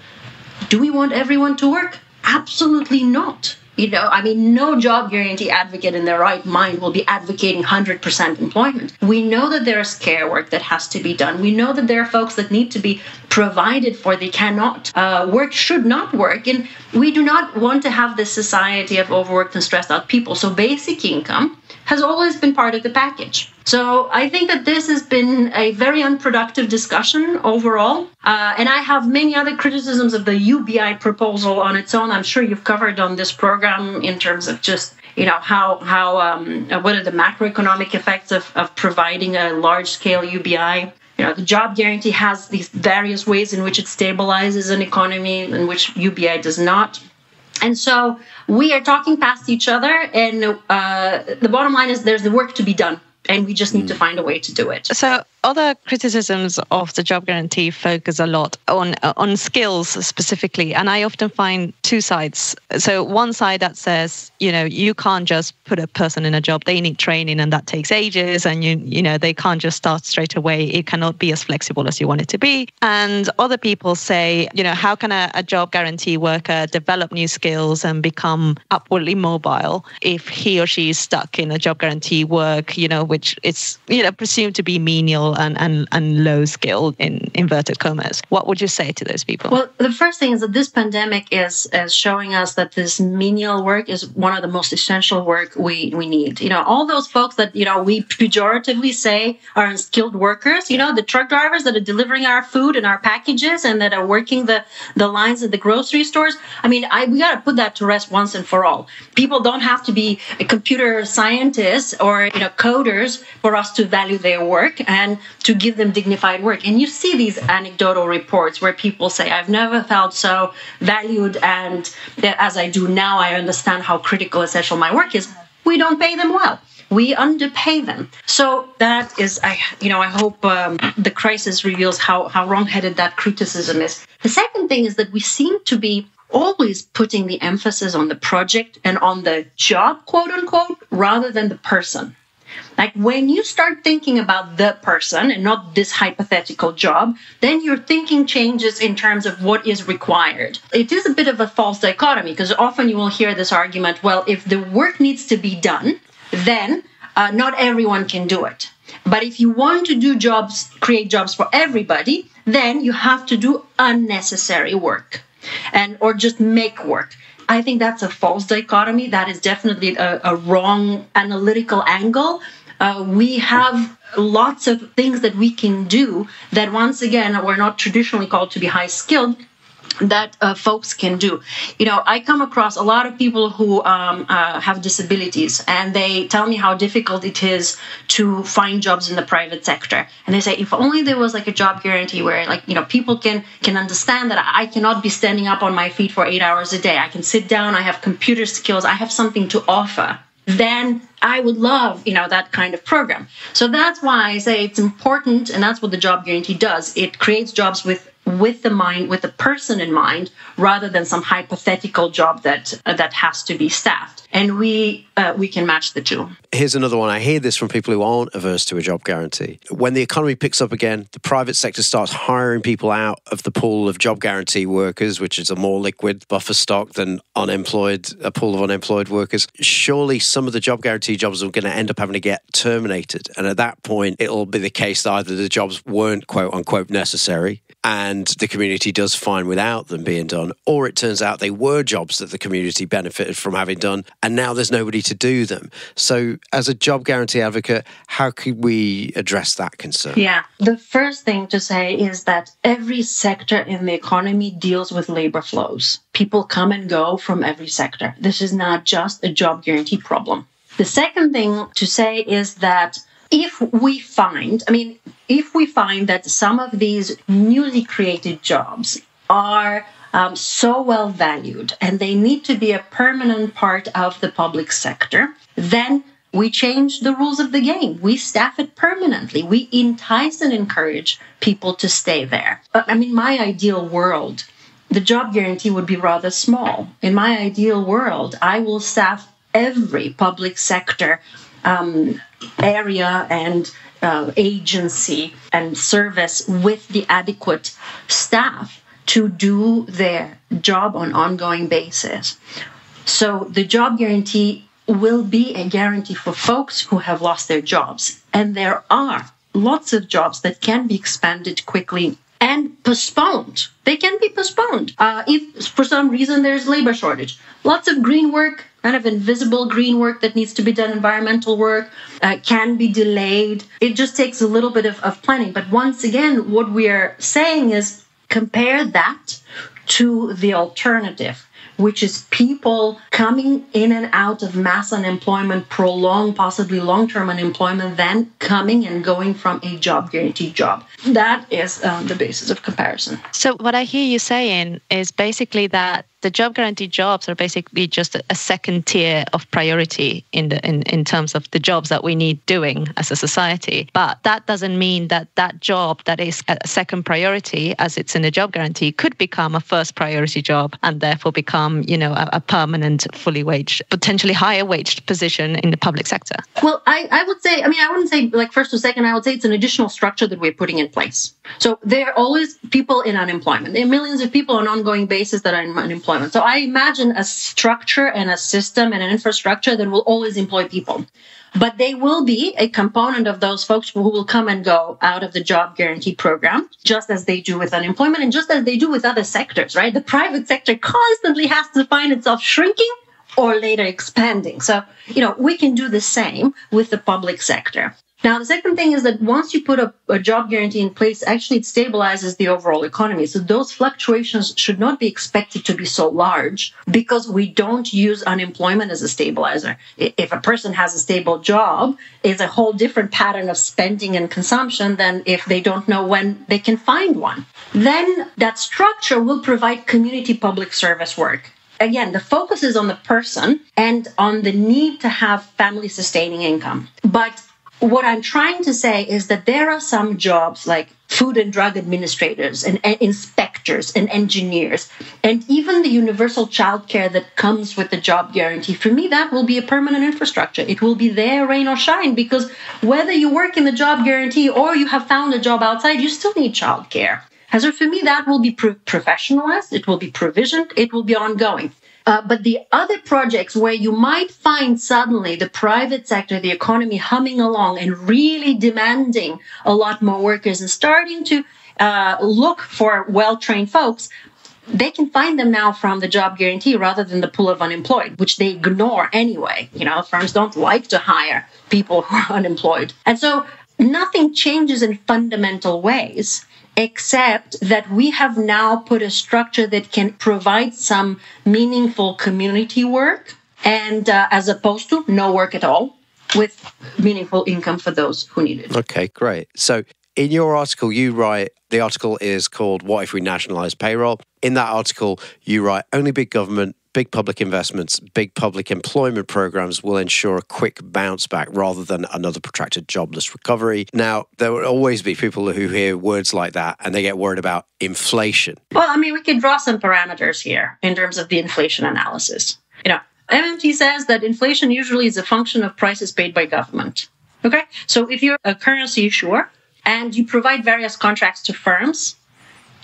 Do we want everyone to work? Absolutely not. You know, I mean, no job guarantee advocate in their right mind will be advocating 100% employment. We know that there is care work that has to be done. We know that there are folks that need to be provided for. They cannot uh, work, should not work. And we do not want to have this society of overworked and stressed out people. So, basic income has always been part of the package. So I think that this has been a very unproductive discussion overall. Uh, and I have many other criticisms of the UBI proposal on its own. I'm sure you've covered on this program in terms of just you know how how um, what are the macroeconomic effects of, of providing a large scale UBI. You know, the job guarantee has these various ways in which it stabilizes an economy in which UBI does not. And so we are talking past each other, and uh, the bottom line is there's the work to be done, and we just need mm. to find a way to do it. So other criticisms of the job guarantee focus a lot on uh, on skills specifically and i often find two sides. So one side that says you know you can't just put a person in a job they need training and that takes ages and you you know they can't just start straight away. It cannot be as flexible as you want it to be. And other people say you know how can a, a job guarantee worker develop new skills and become upwardly mobile if he or she is stuck in a job guarantee work you know which is you know presumed to be menial and, and, and low skill in inverted commas. What would you say to those people? Well, the first thing is that this pandemic is, is showing us that this menial work is one of the most essential work we, we need. You know, all those folks that, you know, we pejoratively say are unskilled workers, you know, the truck drivers that are delivering our food and our packages and that are working the, the lines at the grocery stores. I mean, I, we got to put that to rest once and for all. People don't have to be computer scientists or, you know, coders for us to value their work. And to give them dignified work. And you see these anecdotal reports where people say, I've never felt so valued, and as I do now, I understand how critical, essential my work is. We don't pay them well. We underpay them. So that is, I, you know, I hope um, the crisis reveals how, how wrongheaded that criticism is. The second thing is that we seem to be always putting the emphasis on the project and on the job, quote unquote, rather than the person. Like when you start thinking about the person and not this hypothetical job, then your thinking changes in terms of what is required. It is a bit of a false dichotomy because often you will hear this argument well, if the work needs to be done, then uh, not everyone can do it. But if you want to do jobs, create jobs for everybody, then you have to do unnecessary work and or just make work. I think that's a false dichotomy. That is definitely a, a wrong analytical angle. Uh, we have lots of things that we can do that, once again, we're not traditionally called to be high skilled, that uh, folks can do. You know, I come across a lot of people who um, uh, have disabilities, and they tell me how difficult it is to find jobs in the private sector. And they say, if only there was like a job guarantee where, like, you know, people can can understand that I cannot be standing up on my feet for eight hours a day. I can sit down. I have computer skills. I have something to offer. Then I would love, you know, that kind of program. So that's why I say it's important, and that's what the job guarantee does. It creates jobs with with the mind with the person in mind rather than some hypothetical job that uh, that has to be staffed. And we uh, we can match the two. Here's another one. I hear this from people who aren't averse to a job guarantee. When the economy picks up again the private sector starts hiring people out of the pool of job guarantee workers which is a more liquid buffer stock than unemployed a pool of unemployed workers. Surely some of the job guarantee jobs are going to end up having to get terminated. And at that point it'll be the case that either the jobs weren't quote unquote necessary and the community does fine without them being done, or it turns out they were jobs that the community benefited from having done, and now there's nobody to do them. So, as a job guarantee advocate, how could we address that concern? Yeah. The first thing to say is that every sector in the economy deals with labor flows. People come and go from every sector. This is not just a job guarantee problem. The second thing to say is that if we find, I mean, if we find that some of these newly created jobs are um, so well valued and they need to be a permanent part of the public sector, then we change the rules of the game. We staff it permanently. We entice and encourage people to stay there. I mean, my ideal world, the job guarantee would be rather small. In my ideal world, I will staff every public sector um, area and uh, agency and service with the adequate staff to do their job on ongoing basis. So the job guarantee will be a guarantee for folks who have lost their jobs. And there are lots of jobs that can be expanded quickly and postponed. They can be postponed uh, if for some reason there's labor shortage. Lots of green work, kind of invisible green work that needs to be done, environmental work, uh, can be delayed. It just takes a little bit of, of planning. But once again, what we are saying is compare that to the alternative which is people coming in and out of mass unemployment, prolonged, possibly long term unemployment, then coming and going from a job guaranteed job. That is um, the basis of comparison. So, what I hear you saying is basically that the job guarantee jobs are basically just a second tier of priority in the in, in terms of the jobs that we need doing as a society. But that doesn't mean that that job that is a second priority as it's in the job guarantee could become a first priority job and therefore become you know a, a permanent fully waged potentially higher waged position in the public sector. Well I, I would say i mean i wouldn't say like first or second. I would say it's an additional structure that we're putting in place. So there are always people in unemployment. There are millions of people on an ongoing basis that are in employment. So I imagine a structure and a system and an infrastructure that will always employ people. But they will be a component of those folks who will come and go out of the job guarantee program, just as they do with unemployment and just as they do with other sectors, right? The private sector constantly has to find itself shrinking or later expanding. So, you know, we can do the same with the public sector. Now, the second thing is that once you put a, a, job guarantee in place, actually it stabilizes the overall economy. So those fluctuations should not be expected to be so large because we don't use unemployment as a stabilizer. If a person has a stable job, it's a whole different pattern of spending and consumption than if they don't know when they can find one. Then that structure will provide community public service work again, the focus is on the person and on the need to have family sustaining income. But what I'm trying to say is that there are some jobs like food and drug administrators and, inspectors and engineers and even the universal childcare that comes with the job guarantee. For me that will be a permanent infrastructure. It will be there rain or shine because whether you work in the job guarantee or you have found a job outside you still need childcare. And so for me that will be pro- professionalized. It will be provisioned. It will be ongoing uh, but the other projects where you might find suddenly the private sector, the economy humming along and really demanding a lot more workers and starting to uh, look for well trained folks, they can find them now from the job guarantee rather than the pool of unemployed, which they ignore anyway. You know, firms don't like to hire people who are <laughs> unemployed. And so nothing changes in fundamental ways except that we have now put a structure that can provide some meaningful community work and uh, as opposed to no work at all with meaningful income for those who need it. Okay, great. So in your article, you write the article is called What If We Nationalize Payroll? In that article, you write only big government big public investments, big public employment programs will ensure a quick bounce back rather than another protracted jobless recovery. Now, there will always be people who hear words like that and they get worried about inflation. Well, I mean, we could draw some parameters here in terms of the inflation analysis. You know, MMT says that inflation usually is a function of prices paid by government. Okay? So if you're a currency issuer and you provide various contracts to firms,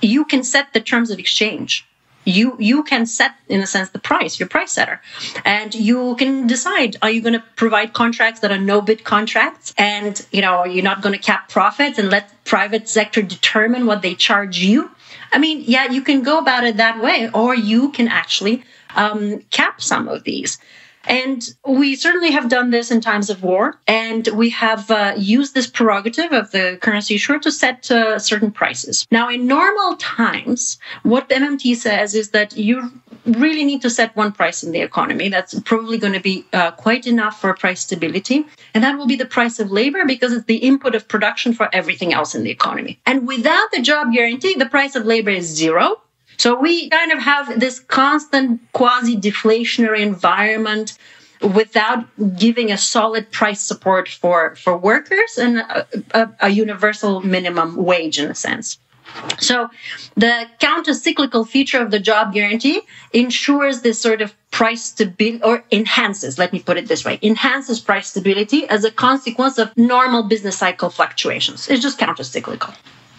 you can set the terms of exchange you you can set in a sense the price your price setter. And you can decide are you going to provide contracts that are no bid contracts? And you know you're you not going to cap profits and let private sector determine what they charge you? I mean yeah you can go about it that way or you can actually um, cap some of these And we certainly have done this in times of war. And we have uh, used this prerogative of the currency issuer to set uh, certain prices. Now, in normal times, what the MMT says is that you really need to set one price in the economy. That's probably going to be uh, quite enough for price stability. And that will be the price of labor because it's the input of production for everything else in the economy. And without the job guarantee, the price of labor is zero. So we kind of have this constant quasi deflationary environment without giving a solid price support for, for workers and a, a, a universal minimum wage in a sense. So the counter-cyclical feature of the job guarantee ensures this sort of price stability or enhances, let me put it this way, enhances price stability as a consequence of normal business cycle fluctuations. It's just counter-cyclical.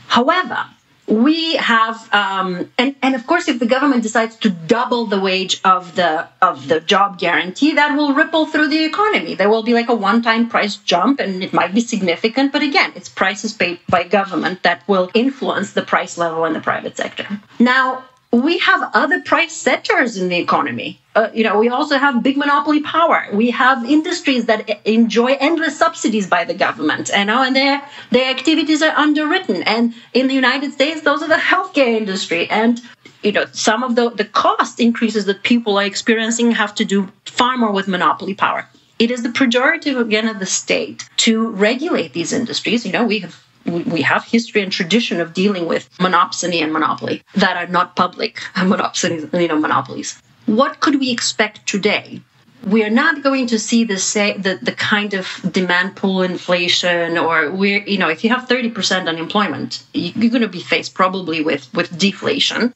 However, we have um, and, and of course if the government decides to double the wage of the of the job guarantee that will ripple through the economy. There will be like a one-time price jump and it might be significant but again it's prices paid by government that will influence the price level in the private sector. Now we have other price setters in the economy. Uh, you know, we also have big monopoly power. We have industries that enjoy endless subsidies by the government, you know, and their their activities are underwritten. And in the United States, those are the healthcare industry. And you know, some of the the cost increases that people are experiencing have to do far more with monopoly power. It is the prerogative again of the state to regulate these industries. You know, we have we have history and tradition of dealing with monopsony and monopoly that are not public <laughs> monopsonies, you know, monopolies. What could we expect today? We are not going to see the say the, the kind of demand pull inflation or we're you know if you have 30% unemployment you're going to be faced probably with with deflation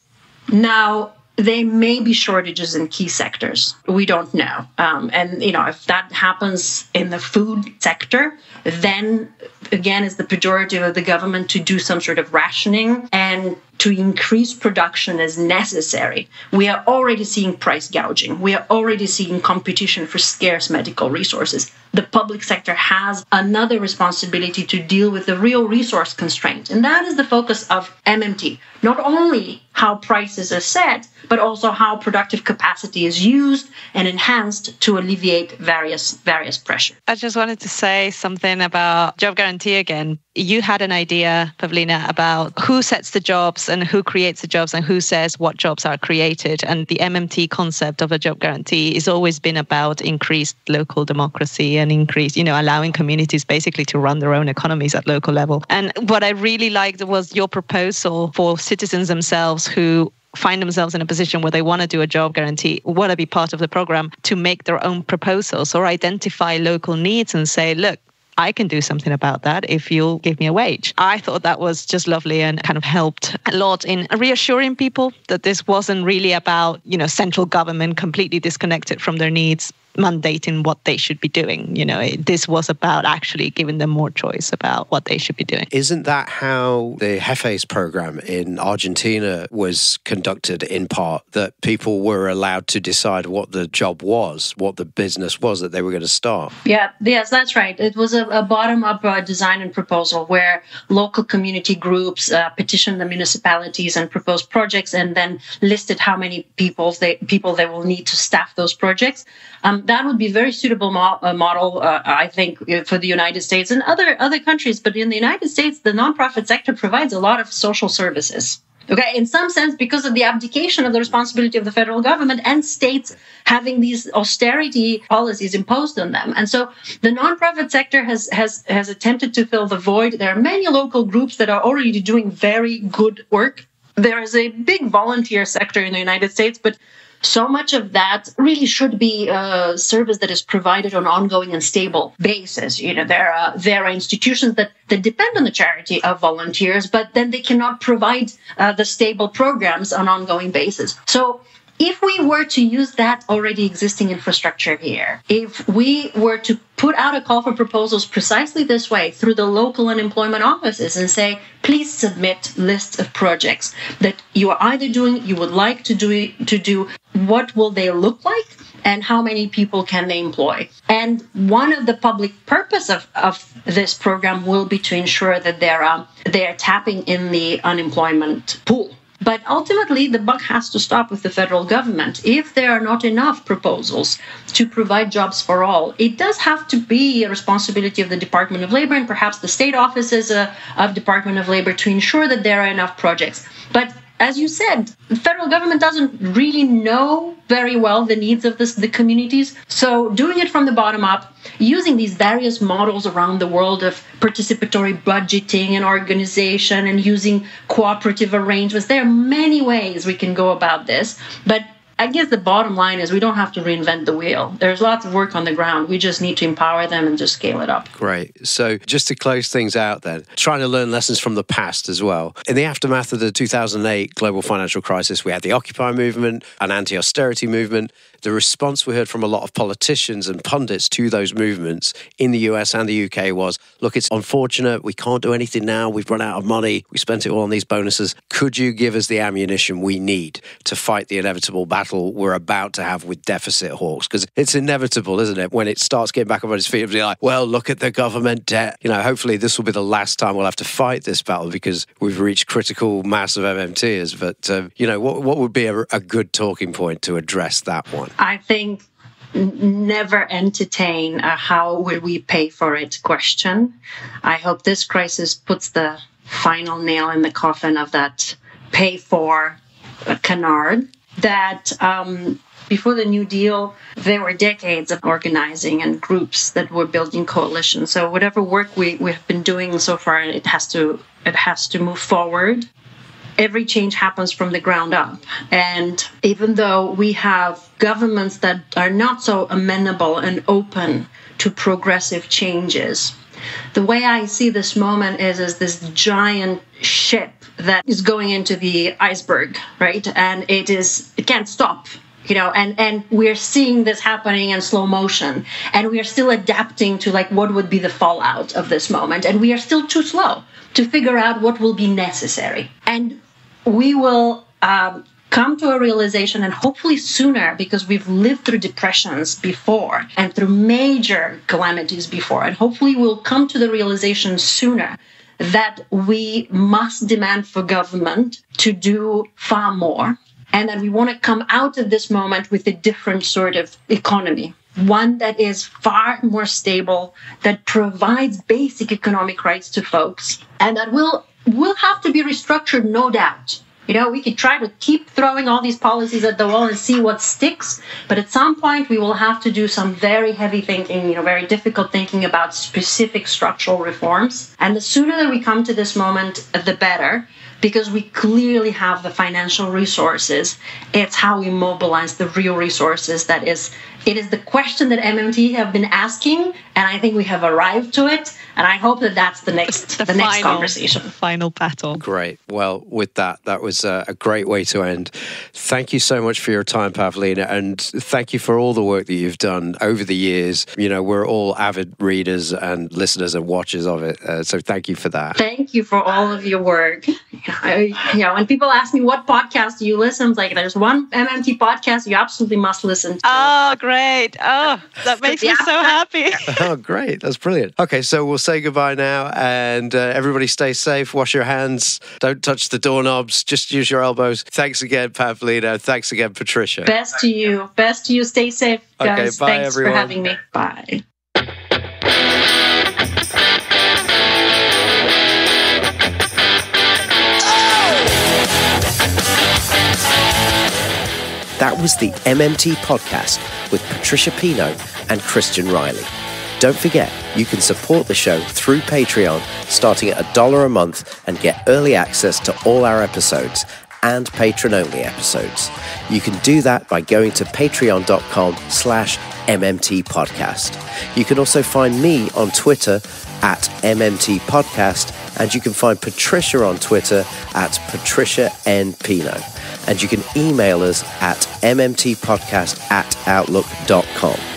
now there may be shortages in key sectors. We don't know. Um, and, you know, if that happens in the food sector, then again, is the pejorative of the government to do some sort of rationing and to increase production as necessary. We are already seeing price gouging. We are already seeing competition for scarce medical resources. The public sector has another responsibility to deal with the real resource constraint. And that is the focus of MMT. Not only how prices are set, but also how productive capacity is used and enhanced to alleviate various various pressure. I just wanted to say something about job guarantee again. You had an idea, Pavlina, about who sets the jobs and who creates the jobs and who says what jobs are created. And the MMT concept of a job guarantee has always been about increased local democracy and increased, you know, allowing communities basically to run their own economies at local level. And what I really liked was your proposal for citizens themselves who find themselves in a position where they want to do a job guarantee, want to be part of the program, to make their own proposals or identify local needs and say, look, I can do something about that if you'll give me a wage. I thought that was just lovely and kind of helped a lot in reassuring people that this wasn't really about, you know, central government completely disconnected from their needs, mandating what they should be doing. You know, it, this was about actually giving them more choice about what they should be doing. Isn't that how the Jefes program in Argentina was conducted in part? That people were allowed to decide what the job was, what the business was that they were going to start? Yeah, yes, that's right. It was a, a bottom up uh, design and proposal where local community groups uh, petitioned the municipalities and proposed projects and then listed how many people they, people they will need to staff those projects. Um, that would be very suitable mo- uh, model, uh, I think, uh, for the United States and other other countries. But in the United States, the nonprofit sector provides a lot of social services. Okay, in some sense, because of the abdication of the responsibility of the federal government and states having these austerity policies imposed on them, and so the nonprofit sector has has has attempted to fill the void. There are many local groups that are already doing very good work. There is a big volunteer sector in the United States, but so much of that really should be a service that is provided on ongoing and stable basis. You know, there are there are institutions that that depend on the charity of volunteers, but then they cannot provide uh, the stable programs on ongoing basis. So if we were to use that already existing infrastructure here, if we were to put out a call for proposals precisely this way through the local unemployment offices and say, please submit lists of projects that you are either doing, you would like to do, to do, what will they look like? and how many people can they employ. And one of the public purpose of, of this program will be to ensure that they're, um, they're tapping in the unemployment pool But ultimately, the buck has to stop with the federal government. If there are not enough proposals to provide jobs for all, it does have to be a responsibility of the Department of Labor and perhaps the state offices uh, of Department of Labor to ensure that there are enough projects. But as you said, the federal government doesn't really know very well the needs of this, the communities. So doing it from the bottom up, using these various models around the world of participatory budgeting and organization and using cooperative arrangements, there are many ways we can go about this. But I guess the bottom line is we don't have to reinvent the wheel. There's lots of work on the ground. We just need to empower them and just scale it up. Great. So, just to close things out, then, trying to learn lessons from the past as well. In the aftermath of the 2008 global financial crisis, we had the Occupy movement, an anti austerity movement, the response we heard from a lot of politicians and pundits to those movements in the US and the UK was look, it's unfortunate. We can't do anything now. We've run out of money. We spent it all on these bonuses. Could you give us the ammunition we need to fight the inevitable battle we're about to have with deficit hawks? Because it's inevitable, isn't it? When it starts getting back up on its feet, it'll be like, well, look at the government debt. You know, hopefully this will be the last time we'll have to fight this battle because we've reached critical mass of MMTers. But, uh, you know, what, what would be a, a good talking point to address that one? I think never entertain a how will we pay for it question. I hope this crisis puts the final nail in the coffin of that pay for canard. That um, before the New Deal, there were decades of organizing and groups that were building coalitions. So whatever work we, we have been doing so far, it has to it has to move forward every change happens from the ground up. And even though we have governments that are not so amenable and open to progressive changes, the way I see this moment is as this giant ship that is going into the iceberg, right? And it is it can't stop you know and and we're seeing this happening in slow motion and we are still adapting to like what would be the fallout of this moment and we are still too slow to figure out what will be necessary and we will um, come to a realization and hopefully sooner because we've lived through depressions before and through major calamities before. And hopefully we'll come to the realization sooner that we must demand for government to do far more and that we want to come out of this moment with a different sort of economy one that is far more stable that provides basic economic rights to folks and that will will have to be restructured, no doubt. You know, we could try to keep throwing all these policies at the wall and see what sticks, but at some point we will have to do some very heavy thinking, you know, very difficult thinking about specific structural reforms. And the sooner that we come to this moment, the better, because we clearly have the financial resources. It's how we mobilize the real resources that is it is the question that MMT have been asking, and I think we have arrived to it. And I hope that that's the next <laughs> the, the final, next conversation. Final battle. Great. Well, with that, that was a, a, great way to end. Thank you so much for your time, Pavlina, and thank you for all the work that you've done over the years. You know, we're all avid readers and listeners and watchers of it, uh, so thank you for that. Thank you for all of your work. I, you know, when people ask me what podcast do you listen, I'm like, there's one MMT podcast you absolutely must listen to. Oh, great great. Oh, that makes me so happy. <laughs> oh, great. That's brilliant. Okay, so we'll say goodbye now and uh, everybody stay safe. Wash your hands. Don't touch the doorknobs. Just use your elbows. Thanks again, Pavlina. Thanks again, Patricia. Best to you. Best to you. Stay safe, guys. Okay, bye, Thanks everyone. for having me. Bye. That was the MMT podcast with Patricia Pino and Christian Reilly. Don't forget, you can support the show through Patreon starting at a dollar a month and get early access to all our episodes and patron-only episodes. You can do that by going to patreon.com slash MMT podcast. You can also find me on Twitter at MMT podcast and you can find Patricia on Twitter at Patricia N. Pino and you can email us at mmtpodcast at outlook.com.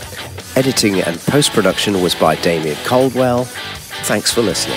Editing and post production was by Damien Coldwell. Thanks for listening.